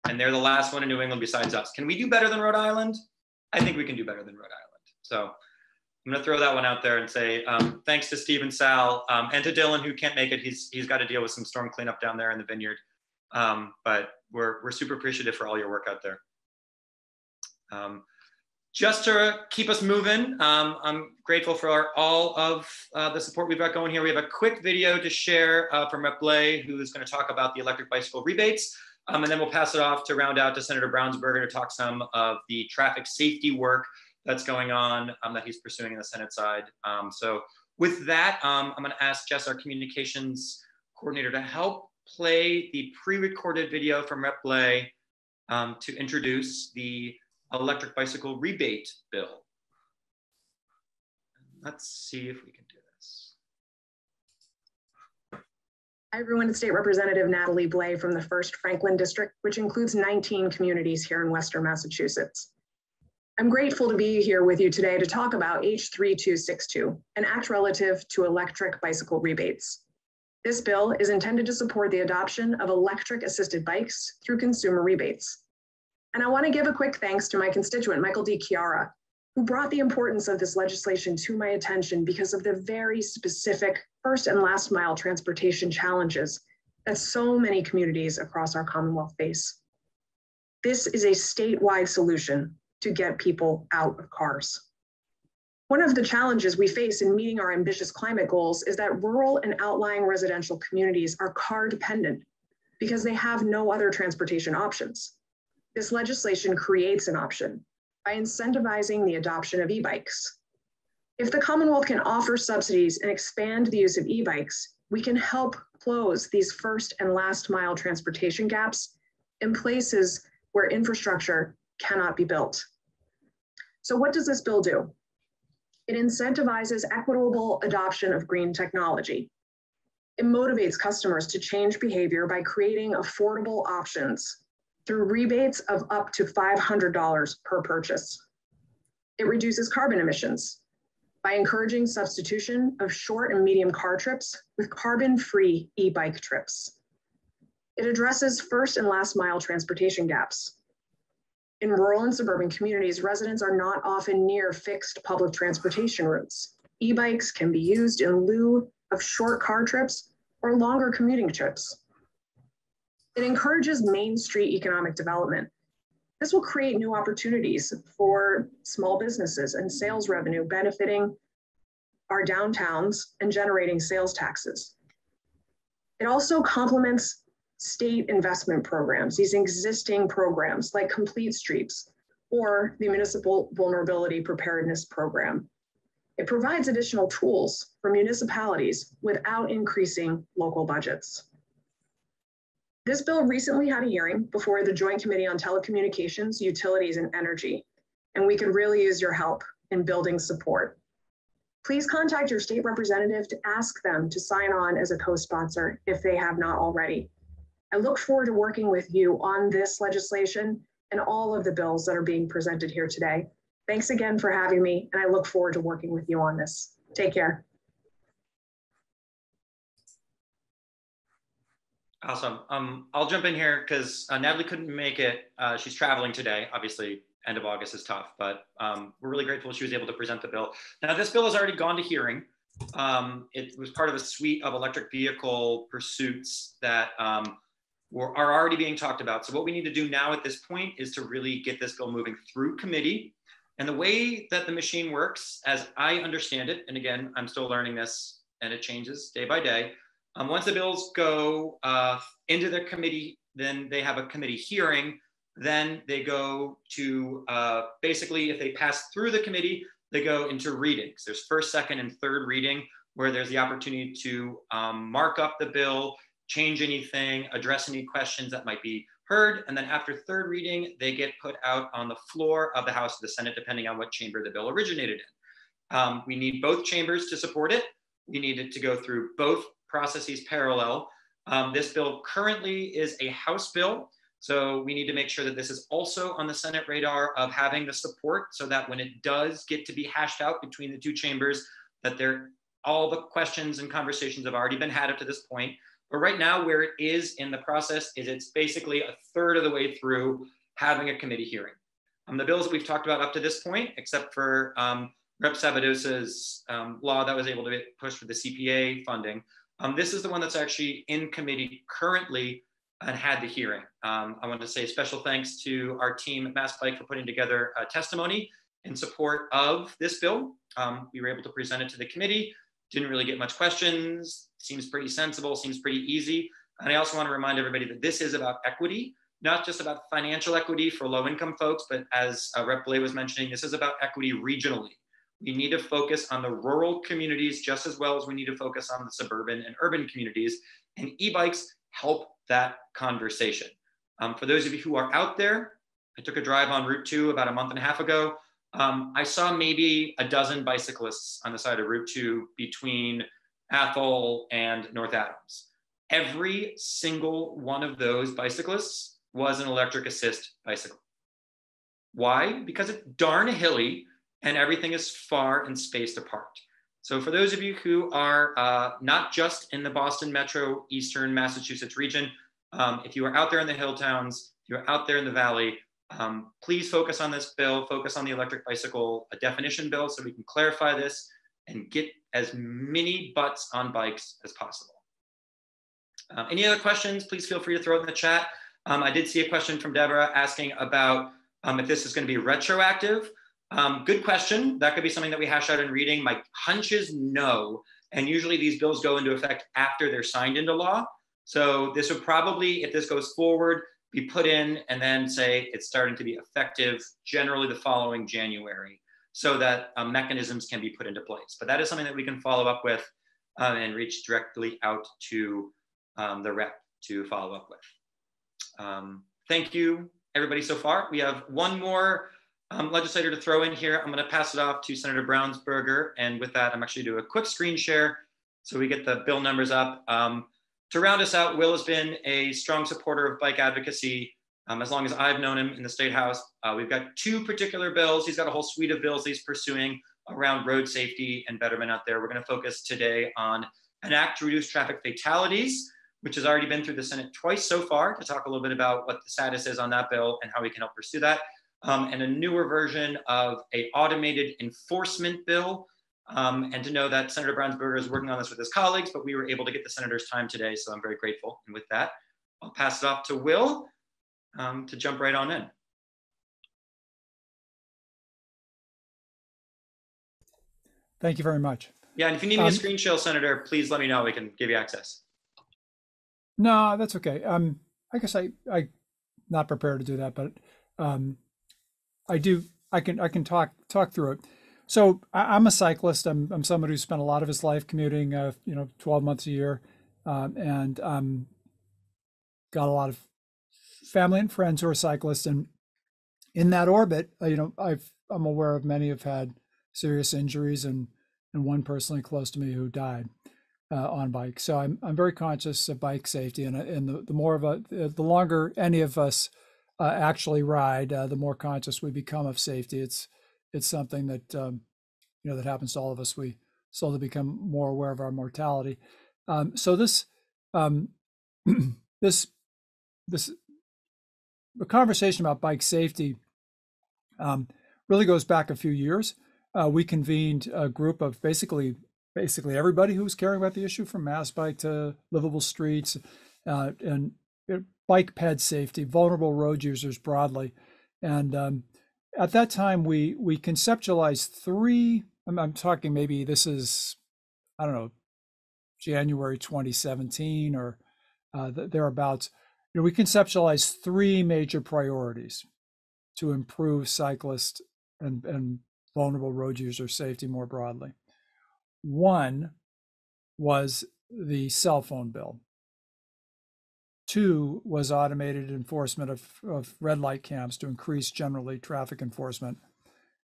and they're the last one in New England besides us. Can we do better than Rhode Island? I think we can do better than Rhode Island. So I'm going to throw that one out there and say um, thanks to Steve and Sal um, and to Dylan who can't make it. He's he's got to deal with some storm cleanup down there in the vineyard. Um, but we're we're super appreciative for all your work out there. Just to keep us moving, um, I'm grateful for our, all of uh, the support we've got going here. We have a quick video to share uh, from Rep Blais, who is going to talk about the electric bicycle rebates. Um, and then we'll pass it off to round out to Senator Brownsberger to talk some of the traffic safety work that's going on um, that he's pursuing in the Senate side. Um, so with that, um, I'm going to ask Jess, our communications coordinator, to help play the pre-recorded video from Rep Blais um, to introduce the electric bicycle rebate bill. Let's see if we can do this. Hi everyone, it's State Representative Natalie Blais from the 1st Franklin District, which includes 19 communities here in Western Massachusetts. I'm grateful to be here with you today to talk about H3262, an act relative to electric bicycle rebates. This bill is intended to support the adoption of electric assisted bikes through consumer rebates. And I want to give a quick thanks to my constituent, Michael D. Chiara, who brought the importance of this legislation to my attention because of the very specific first and last mile transportation challenges that so many communities across our Commonwealth face. This is a statewide solution to get people out of cars. One of the challenges we face in meeting our ambitious climate goals is that rural and outlying residential communities are car dependent because they have no other transportation options. This legislation creates an option by incentivizing the adoption of e-bikes. If the Commonwealth can offer subsidies and expand the use of e-bikes, we can help close these first and last mile transportation gaps in places where infrastructure cannot be built. So what does this bill do? It incentivizes equitable adoption of green technology. It motivates customers to change behavior by creating affordable options through rebates of up to $500 per purchase. It reduces carbon emissions by encouraging substitution of short and medium car trips with carbon-free e-bike trips. It addresses first and last mile transportation gaps in rural and suburban communities, residents are not often near fixed public transportation routes. E-bikes can be used in lieu of short car trips or longer commuting trips. It encourages Main Street economic development. This will create new opportunities for small businesses and sales revenue benefiting our downtowns and generating sales taxes. It also complements state investment programs, these existing programs like Complete Streets or the Municipal Vulnerability Preparedness Program. It provides additional tools for municipalities without increasing local budgets. This bill recently had a hearing before the Joint Committee on Telecommunications, Utilities, and Energy, and we could really use your help in building support. Please contact your state representative to ask them to sign on as a co-sponsor if they have not already. I look forward to working with you on this legislation and all of the bills that are being presented here today. Thanks again for having me, and I look forward to working with you on this. Take care. Awesome. Um, I'll jump in here because uh, Natalie couldn't make it. Uh, she's traveling today. Obviously, end of August is tough, but um, we're really grateful she was able to present the bill. Now, this bill has already gone to hearing. Um, it was part of a suite of electric vehicle pursuits that um, were, are already being talked about. So what we need to do now at this point is to really get this bill moving through committee. And the way that the machine works, as I understand it, and again, I'm still learning this and it changes day by day. Um, once the bills go uh, into the committee, then they have a committee hearing. Then they go to uh, basically, if they pass through the committee, they go into readings. There's first, second, and third reading where there's the opportunity to um, mark up the bill, change anything, address any questions that might be heard. And then after third reading, they get put out on the floor of the House or the Senate, depending on what chamber the bill originated in. Um, we need both chambers to support it. We need it to go through both processes parallel. Um, this bill currently is a House bill. So we need to make sure that this is also on the Senate radar of having the support so that when it does get to be hashed out between the two chambers, that there all the questions and conversations have already been had up to this point. But right now, where it is in the process is it's basically a third of the way through having a committee hearing. Um, the bills that we've talked about up to this point, except for um, Rep. Sabadosa's um, law that was able to push for the CPA funding, um, this is the one that's actually in committee currently and had the hearing. Um, I want to say special thanks to our team at Mass Bike for putting together a testimony in support of this bill. Um, we were able to present it to the committee. Didn't really get much questions. Seems pretty sensible. Seems pretty easy. And I also want to remind everybody that this is about equity, not just about financial equity for low-income folks, but as uh, Rep. Blais was mentioning, this is about equity regionally. We need to focus on the rural communities just as well as we need to focus on the suburban and urban communities. And e-bikes help that conversation. Um, for those of you who are out there, I took a drive on Route 2 about a month and a half ago. Um, I saw maybe a dozen bicyclists on the side of Route 2 between Athol and North Adams. Every single one of those bicyclists was an electric assist bicycle. Why? Because it's darn hilly and everything is far and spaced apart. So for those of you who are uh, not just in the Boston metro, Eastern Massachusetts region, um, if you are out there in the hill towns, if you're out there in the valley, um, please focus on this bill, focus on the electric bicycle definition bill so we can clarify this and get as many butts on bikes as possible. Uh, any other questions, please feel free to throw it in the chat. Um, I did see a question from Deborah asking about um, if this is gonna be retroactive. Um, good question. That could be something that we hash out in reading. My hunch is no. And usually these bills go into effect after they're signed into law. So this would probably, if this goes forward, be put in and then say it's starting to be effective generally the following January so that um, mechanisms can be put into place. But that is something that we can follow up with um, and reach directly out to um, the rep to follow up with. Um, thank you, everybody so far. We have one more um, legislator to throw in here. I'm going to pass it off to Senator Brownsberger. And with that, I'm actually do a quick screen share so we get the bill numbers up. Um, to round us out, Will has been a strong supporter of bike advocacy um, as long as I've known him in the State House. Uh, we've got two particular bills. He's got a whole suite of bills he's pursuing around road safety and betterment out there. We're going to focus today on an act to reduce traffic fatalities, which has already been through the Senate twice so far to talk a little bit about what the status is on that bill and how we can help pursue that um, and a newer version of a automated enforcement bill. Um, and to know that Senator Brownsberger is working on this with his colleagues, but we were able to get the senator's time today, so I'm very grateful. And with that, I'll pass it off to Will um, to jump right on in. Thank you very much. Yeah, and if you need me Um, a screen share, Senator, please let me know. We can give you access. No, that's okay. Um, I guess I I not prepared to do that, but um, I do. I can I can talk talk through it. So I, I'm a cyclist. I'm I'm somebody who spent a lot of his life commuting. Uh, you know, 12 months a year, um, and um, got a lot of family and friends who are cyclists. And in that orbit, uh, you know, I've I'm aware of many have had serious injuries and and one personally close to me who died uh, on bike. So I'm I'm very conscious of bike safety, and uh, and the, the more of a the longer any of us uh, actually ride, uh, the more conscious we become of safety. It's it's something that um, you know that happens to all of us. We slowly become more aware of our mortality. Um, so this um, this this the conversation about bike safety um, really goes back a few years. Uh, we convened a group of basically basically everybody who was caring about the issue from mass bike to livable streets uh, and bike ped safety, vulnerable road users broadly, and um, at that time we we conceptualized three. I'm, I'm talking maybe this is I don't know January 2017 or uh, thereabouts. You know, we conceptualized three major priorities to improve cyclist and, and vulnerable road user safety more broadly. One was the cell phone bill. Two was automated enforcement of, of red light camps to increase generally traffic enforcement.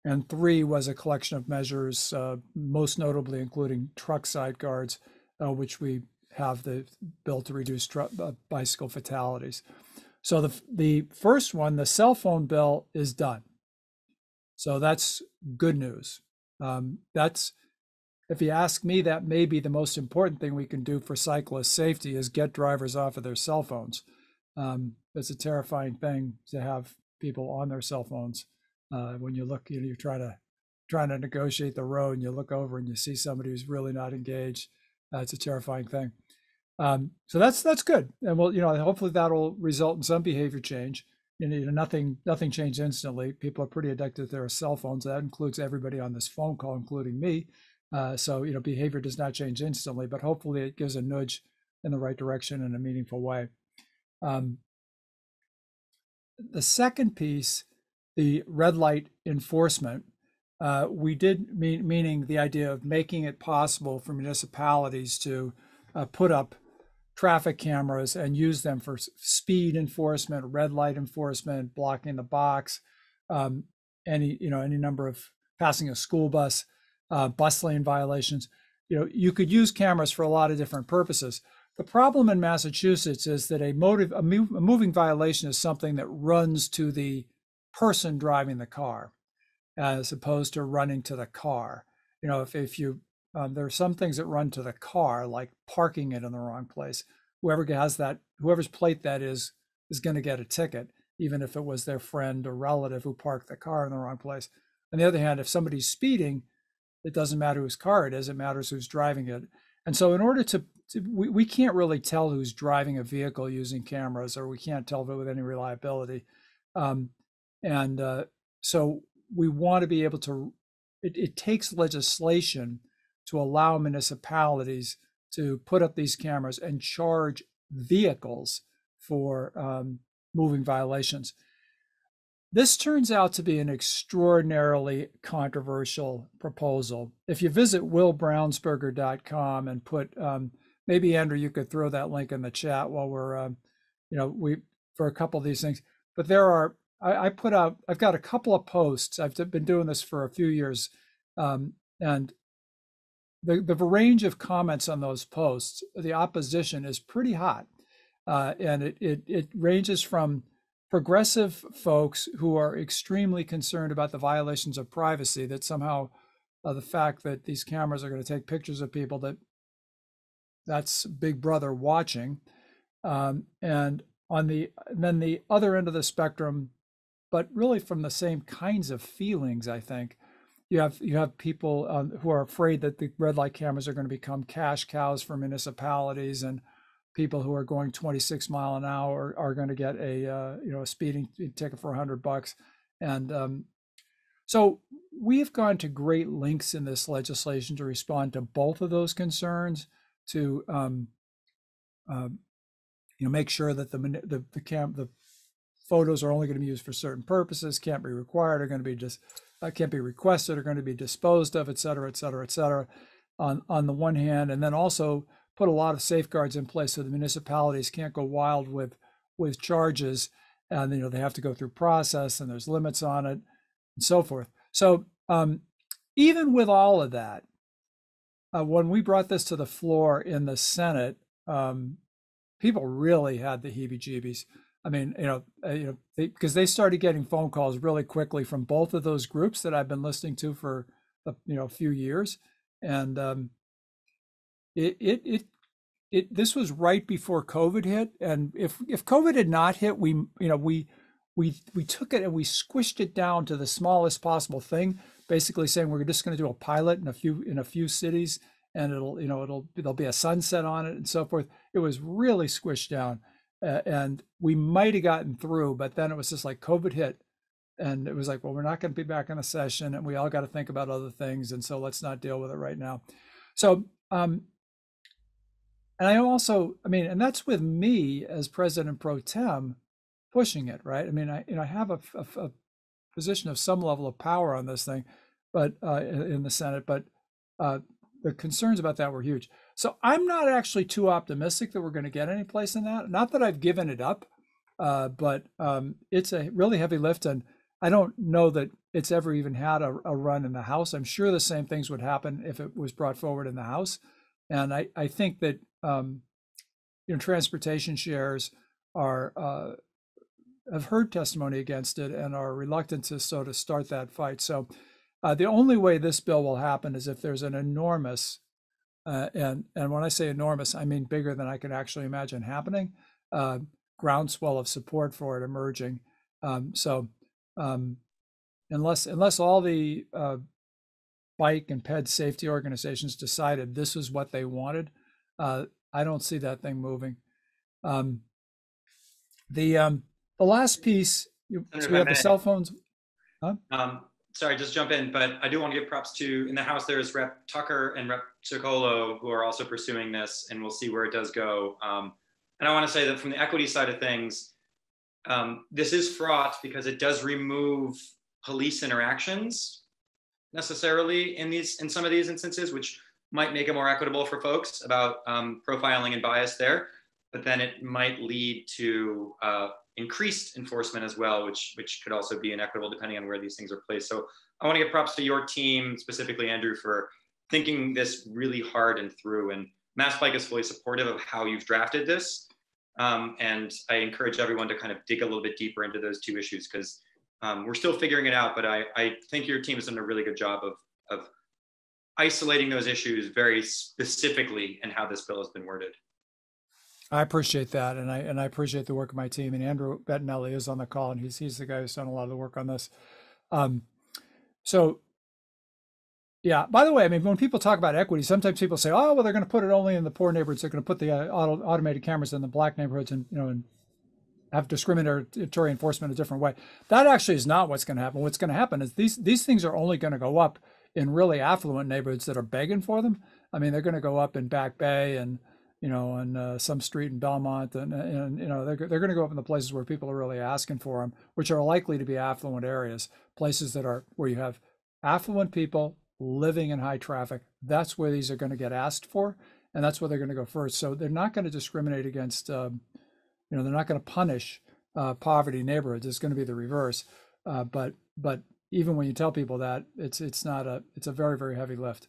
And three was a collection of measures, uh, most notably including truck side guards, uh, which we have the bill to reduce uh, bicycle fatalities. So the the first one, the cell phone bill, is done. So that's good news. Um, that's if you ask me, that may be the most important thing we can do for cyclist safety is get drivers off of their cell phones. Um, it's a terrifying thing to have people on their cell phones uh, when you look. You know, you try to trying to negotiate the road, and you look over and you see somebody who's really not engaged. Uh, it's a terrifying thing. Um, so that's that's good, and well, you know, hopefully that'll result in some behavior change. You know, nothing nothing changed instantly. People are pretty addicted to their cell phones. That includes everybody on this phone call, including me. Uh, so you know, behavior does not change instantly, but hopefully it gives a nudge in the right direction in a meaningful way. Um, the second piece, the red light enforcement, uh, we did mean, meaning the idea of making it possible for municipalities to uh, put up traffic cameras and use them for speed enforcement, red light enforcement, blocking the box, um, any you know any number of passing a school bus, uh, bus lane violations. You know you could use cameras for a lot of different purposes. The problem in Massachusetts is that a motive a, move, a moving violation is something that runs to the person driving the car, as opposed to running to the car. You know if if you um, there are some things that run to the car, like parking it in the wrong place. Whoever has that, whoever's plate that is, is going to get a ticket, even if it was their friend or relative who parked the car in the wrong place. On the other hand, if somebody's speeding, it doesn't matter whose car it is, it matters who's driving it. And so, in order to, to we, we can't really tell who's driving a vehicle using cameras, or we can't tell it with any reliability. Um, and uh, so, we want to be able to, it, it takes legislation to allow municipalities to put up these cameras and charge vehicles for um, moving violations. This turns out to be an extraordinarily controversial proposal. If you visit willbrownsberger.com and put, um, maybe Andrew, you could throw that link in the chat while we're, um, you know, we for a couple of these things. But there are, I, I, put out, I've got a couple of posts. I've been doing this for a few years, um, and the, the range of comments on those posts, the opposition is pretty hot. Uh, and it, it, it ranges from progressive folks who are extremely concerned about the violations of privacy, that somehow uh, the fact that these cameras are going to take pictures of people that that's Big Brother watching. Um, and on the and then the other end of the spectrum, but really from the same kinds of feelings, I think, you have you have people um, who are afraid that the red light cameras are going to become cash cows for municipalities, and people who are going 26 mile an hour are going to get a uh, you know a speeding ticket for 100 bucks, and um, so we have gone to great lengths in this legislation to respond to both of those concerns, to um, uh, you know make sure that the the the cam the photos are only going to be used for certain purposes, can't be required, are going to be just uh, can't be requested are going to be disposed of, et cetera, et cetera, et cetera, on, on the one hand, and then also put a lot of safeguards in place so the municipalities can't go wild with with charges, and you know they have to go through process, and there's limits on it, and so forth. So um, even with all of that, uh, when we brought this to the floor in the Senate, um, people really had the heebie-jeebies. I mean, you know, uh, you know, because they, started getting phone calls really quickly from both of those groups that I've been listening to for a, you know a few years, and um, it it it it this was right before COVID hit, and if if COVID had not hit, we you know we we we took it and we squished it down to the smallest possible thing, basically saying we're just going to do a pilot in a few in a few cities, and it'll you know it'll there'll be a sunset on it and so forth. It was really squished down uh, and we might have gotten through, but then it was just like COVID hit, and it was like, well, we're not going to be back in a session, and we all got to think about other things, and so let's not deal with it right now. So, um, and I also, I mean, and that's with me as president pro tem pushing it, right? I mean, I you know I have a, a, a position of some level of power on this thing, but uh, in the Senate, but uh, the concerns about that were huge. So I'm not actually too optimistic that we're going to get any place in that. Not that I've given it up, uh, but um, it's a really heavy lift, and I don't know that it's ever even had a, a, run in the House. I'm sure the same things would happen if it was brought forward in the House, and I I think that um, you know transportation shares are uh, have heard testimony against it and are reluctant to sort of start that fight. So uh, the only way this bill will happen is if there's an enormous, uh, and and when I say enormous, I mean bigger than I can actually imagine happening, uh, groundswell of support for it emerging. Um, so um, unless unless all the uh, bike and ped safety organizations decided this is what they wanted, uh, I don't see that thing moving. Um, the um, the last piece, you, so we have the cell phones. Huh? Um, sorry, just jump in, but I do want to give props to in the House. There's Rep Tucker and Rep Ciccolo who are also pursuing this, and we'll see where it does go. Um, and I want to say that from the equity side of things, um, this is fraught because it does remove police interactions necessarily in these in some of these instances, which might make it more equitable for folks about um, profiling and bias there. But then it might lead to uh, increased enforcement as well, which which could also be inequitable depending on where these things are placed. So I want to give props to your team, specifically Andrew, for thinking this really hard and through. And Mass Bike is fully supportive of how you've drafted this. Um, and I encourage everyone to kind of dig a little bit deeper into those two issues because um, we're still figuring it out. But I, I think your team has done a really good job of, of isolating those issues very specifically and how this bill has been worded. I appreciate that, and I and I appreciate the work of my team. And Andrew Bettinelli is on the call, and he's he's the guy who's done a lot of the work on this. Um, so, yeah. By the way, I mean when people talk about equity, sometimes people say, "Oh, well, they're going to put it only in the poor neighborhoods. They're going to put the uh, auto, automated cameras in the black neighborhoods, and you know, and have discriminatory enforcement a different way." That actually is not what's going to happen. What's going to happen is these these things are only going to go up in really affluent neighborhoods that are begging for them. I mean, they're going to go up in Back Bay and you know, on uh, some street in Belmont, and, and you know, they're, they're going to go up in the places where people are really asking for them, which are likely to be affluent areas, places that are where you have affluent people living in high traffic. That's where these are going to get asked for, and that's where they're going to go first. So they're not going to discriminate against, um, you know, they're not going to punish uh, poverty neighborhoods. It's going to be the reverse. Uh, but but even when you tell people that, it's it's not a it's a very very heavy lift.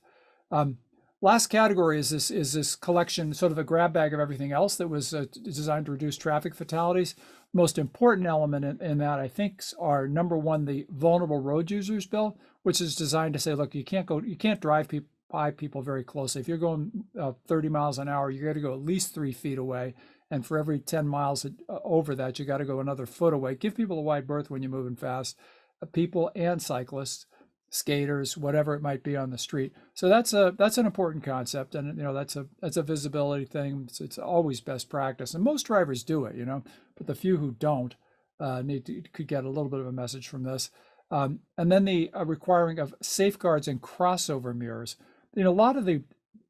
Um, Last category is this is this collection, sort of a grab bag of everything else that was uh, designed to reduce traffic fatalities. Most important element in, in, that, I think, are number one, the vulnerable road users bill, which is designed to say, look, you can't go, you can't drive people by people very closely. If you're going uh, 30 miles an hour, you got to go at least three feet away, and for every 10 miles uh, over that, you got to go another foot away. Give people a wide berth when you're moving fast, uh, people and cyclists skaters, whatever it might be on the street. So that's a that's an important concept, and you know that's a that's a visibility thing. It's, it's always best practice, and most drivers do it, you know, but the few who don't uh, need to could get a little bit of a message from this. Um, and then the uh, requiring of safeguards and crossover mirrors. You know, a lot of the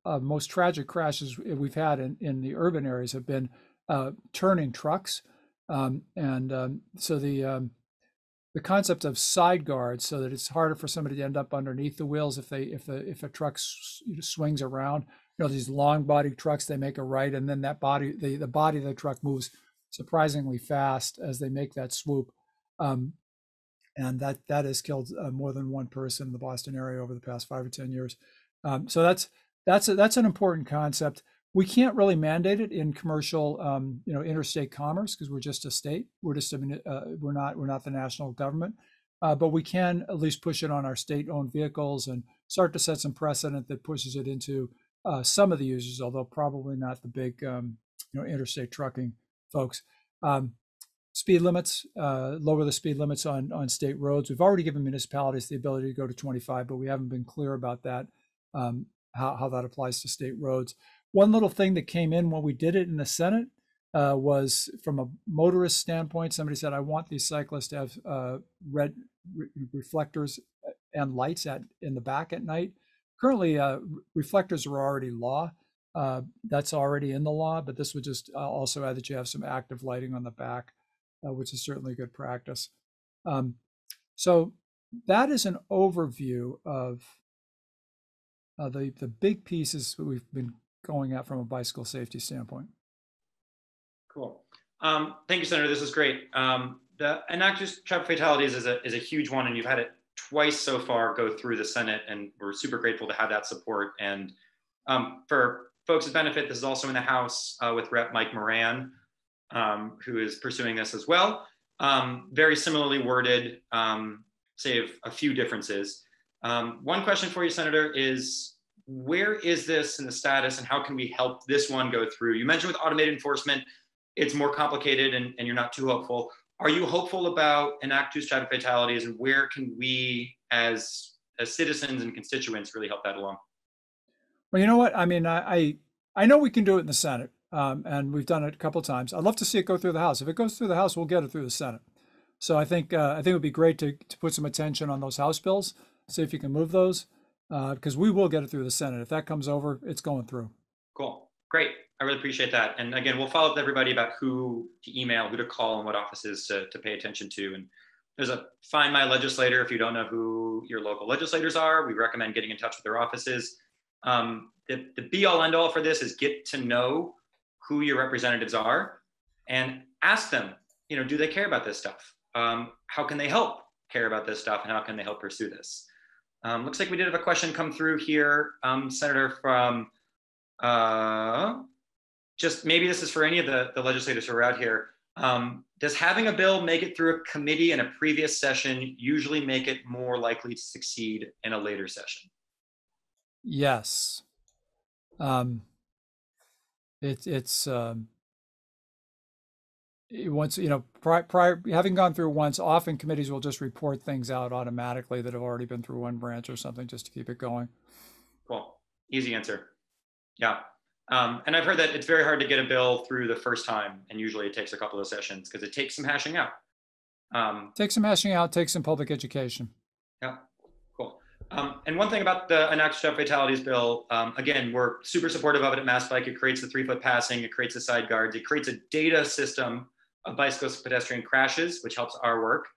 uh, most tragic crashes we've had in, in the urban areas have been uh, turning trucks, um, and um, so the um, the concept of side guards so that it's harder for somebody to end up underneath the wheels if they if the if a truck swings around. You know these long body trucks they make a right and then that body the, the body of the truck moves surprisingly fast as they make that swoop um, and that that has killed uh, more than one person in the boston area over the past five or ten years. Um, so that's that's a, that's an important concept we can't really mandate it in commercial, um, you know, interstate commerce because we're just a state. We're just a, uh, we're not we're not the national government, uh, but we can at least push it on our state-owned vehicles and start to set some precedent that pushes it into uh, some of the users, although probably not the big, um, you know, interstate trucking folks. Um, speed limits, uh, lower the speed limits on on state roads. We've already given municipalities the ability to go to 25, but we haven't been clear about that. Um, how, how that applies to state roads one little thing that came in when we did it in the Senate uh, was from a motorist standpoint. Somebody said, "I want these cyclists to have uh, red re- reflectors uh, and lights at in the back at night." Currently, uh, reflectors are already law. Uh, that's already in the law, but this would just uh, also add that you have some active lighting on the back, which is certainly good practice. Um, so that is an overview of the the big pieces we've been going at from a bicycle safety standpoint. Cool. Um, thank you, Senator. This is great. Um, the inactive traffic fatalities is a, is a huge one, and you've had it twice so far go through the Senate, and we're super grateful to have that support. And um, for folks' benefit, this is also in the House uh, with Rep. Mike Moran, um, who is pursuing this as well. Um, very similarly worded, um, save a few differences. one question for you, Senator, is where is this in the status and how can we help this one go through? You mentioned with automated enforcement, it's more complicated and, and you're not too hopeful. Are you hopeful about inactive traffic fatalities and where can we as, as citizens and constituents really help that along? Well, you know what? I mean, I, I, I know we can do it in the Senate um, and we've done it a couple times. I'd love to see it go through the House. If it goes through the House, we'll get it through the Senate. So I think uh, I think it would be great to, to put some attention on those House bills, see if you can move those, because uh, we will get it through the Senate. If that comes over, it's going through. Cool, great. I really appreciate that. And again, we'll follow up with everybody about who to email, who to call, and what offices to, to pay attention to. And there's a find my legislator. If you don't know who your local legislators are, we recommend getting in touch with their offices. Um, the, the be all end all for this is get to know who your representatives are and ask them, you know, do they care about this stuff? Um, how can they help care about this stuff and how can they help pursue this? Um, looks like we did have a question come through here, um, Senator, from uh, just maybe this is for any of the, the legislators who are out here. Um, does having a bill make it through a committee in a previous session usually make it more likely to succeed in a later session? Yes. Um, it, it's um, once you know prior, prior having gone through once often committees will just report things out automatically that have already been through one branch or something just to keep it going. Cool. Easy answer. Yeah. Um, and i've heard that it's very hard to get a bill through the first time and usually it takes a couple of sessions because it takes some hashing out. Um, take some hashing out take some public education. Yeah. Cool. Um, and one thing about the inactive fatalities bill, um, again, we're super supportive of it at Mass Bike. It creates the three foot passing, it creates the side guards, it creates a data system of bicyclist pedestrian crashes, which helps our work.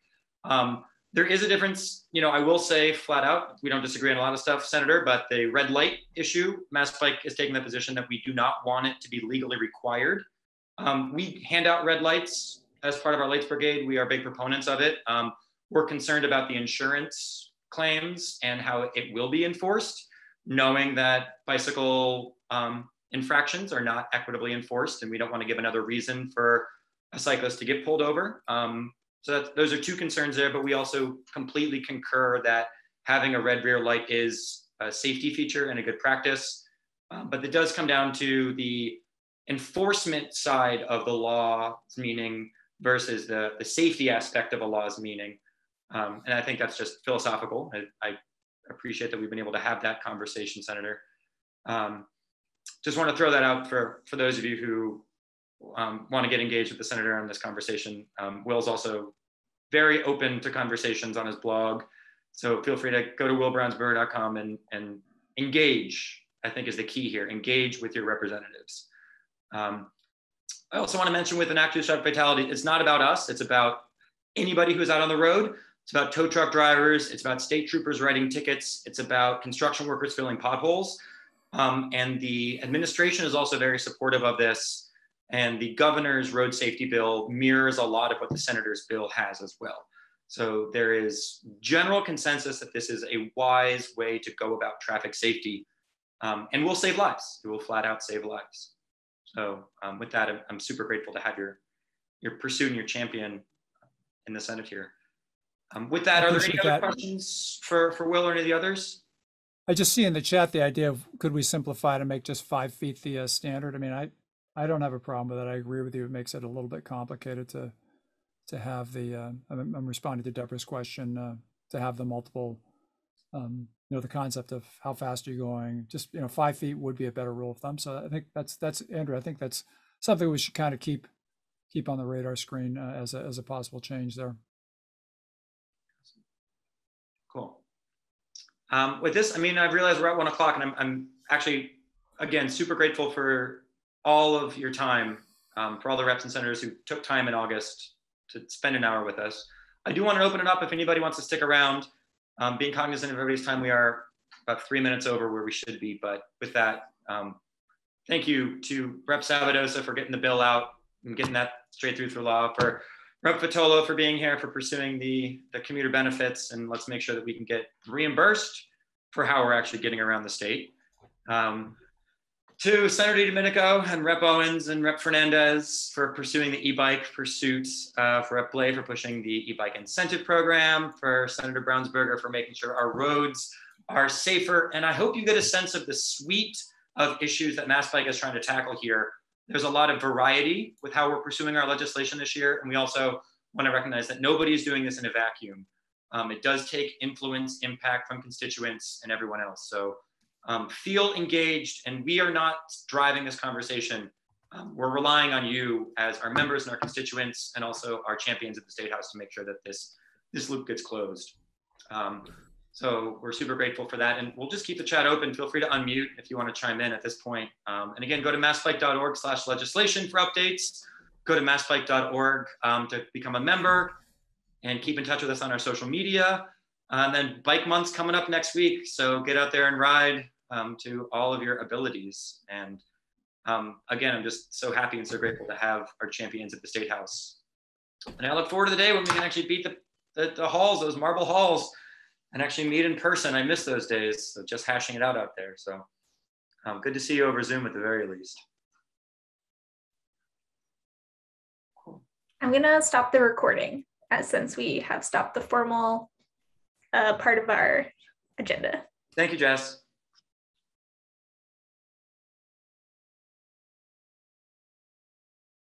Um, there is a difference, you know, I will say flat out, we don't disagree on a lot of stuff, Senator, but the red light issue, Mass Bike is taking the position that we do not want it to be legally required. Um, we hand out red lights as part of our lights brigade. We are big proponents of it. Um, we're concerned about the insurance claims and how it will be enforced, knowing that bicycle um, infractions are not equitably enforced, and we don't want to give another reason for a cyclist to get pulled over. Um, so those are two concerns there, but we also completely concur that having a red rear light is a safety feature and a good practice. Um, but it does come down to the enforcement side of the law's meaning versus the, the safety aspect of a law's meaning. Um, and I think that's just philosophical. I, I, appreciate that we've been able to have that conversation, Senator. Um, just want to throw that out for, for those of you who um, want to get engaged with the Senator on this conversation. Um, Will's also very open to conversations on his blog. So feel free to go to willbrownsberger.com and, and engage, I think is the key here, engage with your representatives. Um, I also want to mention with inactive shot fatality, it's not about us, it's about anybody who's out on the road. It's about tow truck drivers. It's about state troopers writing tickets. It's about construction workers filling potholes. Um, and the administration is also very supportive of this. And the governor's road safety bill mirrors a lot of what the senator's bill has as well. So there is general consensus that this is a wise way to go about traffic safety um, and will save lives. It will flat out save lives. So um, with that, I'm, I'm, super grateful to have your, your pursuit and your champion in the Senate here. Um, with that, are there any other that. questions for, for Will or any of the others? I just see in the chat the idea of could we simplify to make just five feet the uh, standard? I mean, I I don't have a problem with that. I agree with you. It makes it a little bit complicated to to have the. Uh, I'm, I'm, responding to Deborah's question uh, to have the multiple. Um, you know, the concept of how fast you're going? Just you know, five feet would be a better rule of thumb. So I think that's that's Andrew. I think that's something we should kind of keep keep on the radar screen uh, as a as a possible change there. Cool. Um, with this, I mean, I've realized we're at one o'clock, and I'm, I'm actually, again, super grateful for all of your time, um, for all the reps and senators who took time in August to spend an hour with us. I do want to open it up if anybody wants to stick around. Um, being cognizant of everybody's time, we are about three minutes over where we should be. But with that, um, thank you to Rep Sabadosa for getting the bill out and getting that straight through through law, for Rep Vitolo for being here, for pursuing the, the commuter benefits, and let's make sure that we can get reimbursed for how we're actually getting around the state. Um, to Senator DiDomenico and Rep Owens and Rep Fernandes for pursuing the e-bike pursuits, uh, for Rep Blais for pushing the e-bike incentive program, for Senator Brownsberger for making sure our roads are safer. And I hope you get a sense of the suite of issues that Mass Bike is trying to tackle here. There's a lot of variety with how we're pursuing our legislation this year. And we also want to recognize that nobody is doing this in a vacuum. Um, it does take influence, impact from constituents and everyone else. So um, feel engaged, and we are not driving this conversation. Um, we're relying on you as our members and our constituents, and also our champions at the State House to make sure that this this loop gets closed. Um, so we're super grateful for that, and we'll just keep the chat open. Feel free to unmute if you want to chime in at this point. Um, and again, go to massbike.org/legislation for updates. Go to massbike.org um, to become a member, and keep in touch with us on our social media. And then bike month's coming up next week, so get out there and ride um, to all of your abilities. And um, again, I'm just so happy and so grateful to have our champions at the State House. And I look forward to the day when we can actually beat the, the, the halls, those marble halls, and actually meet in person. I miss those days, so just hashing it out out there. So um, good to see you over Zoom at the very least. Cool. I'm gonna stop the recording uh, since we have stopped the formal uh, part of our agenda. Thank you, Jess.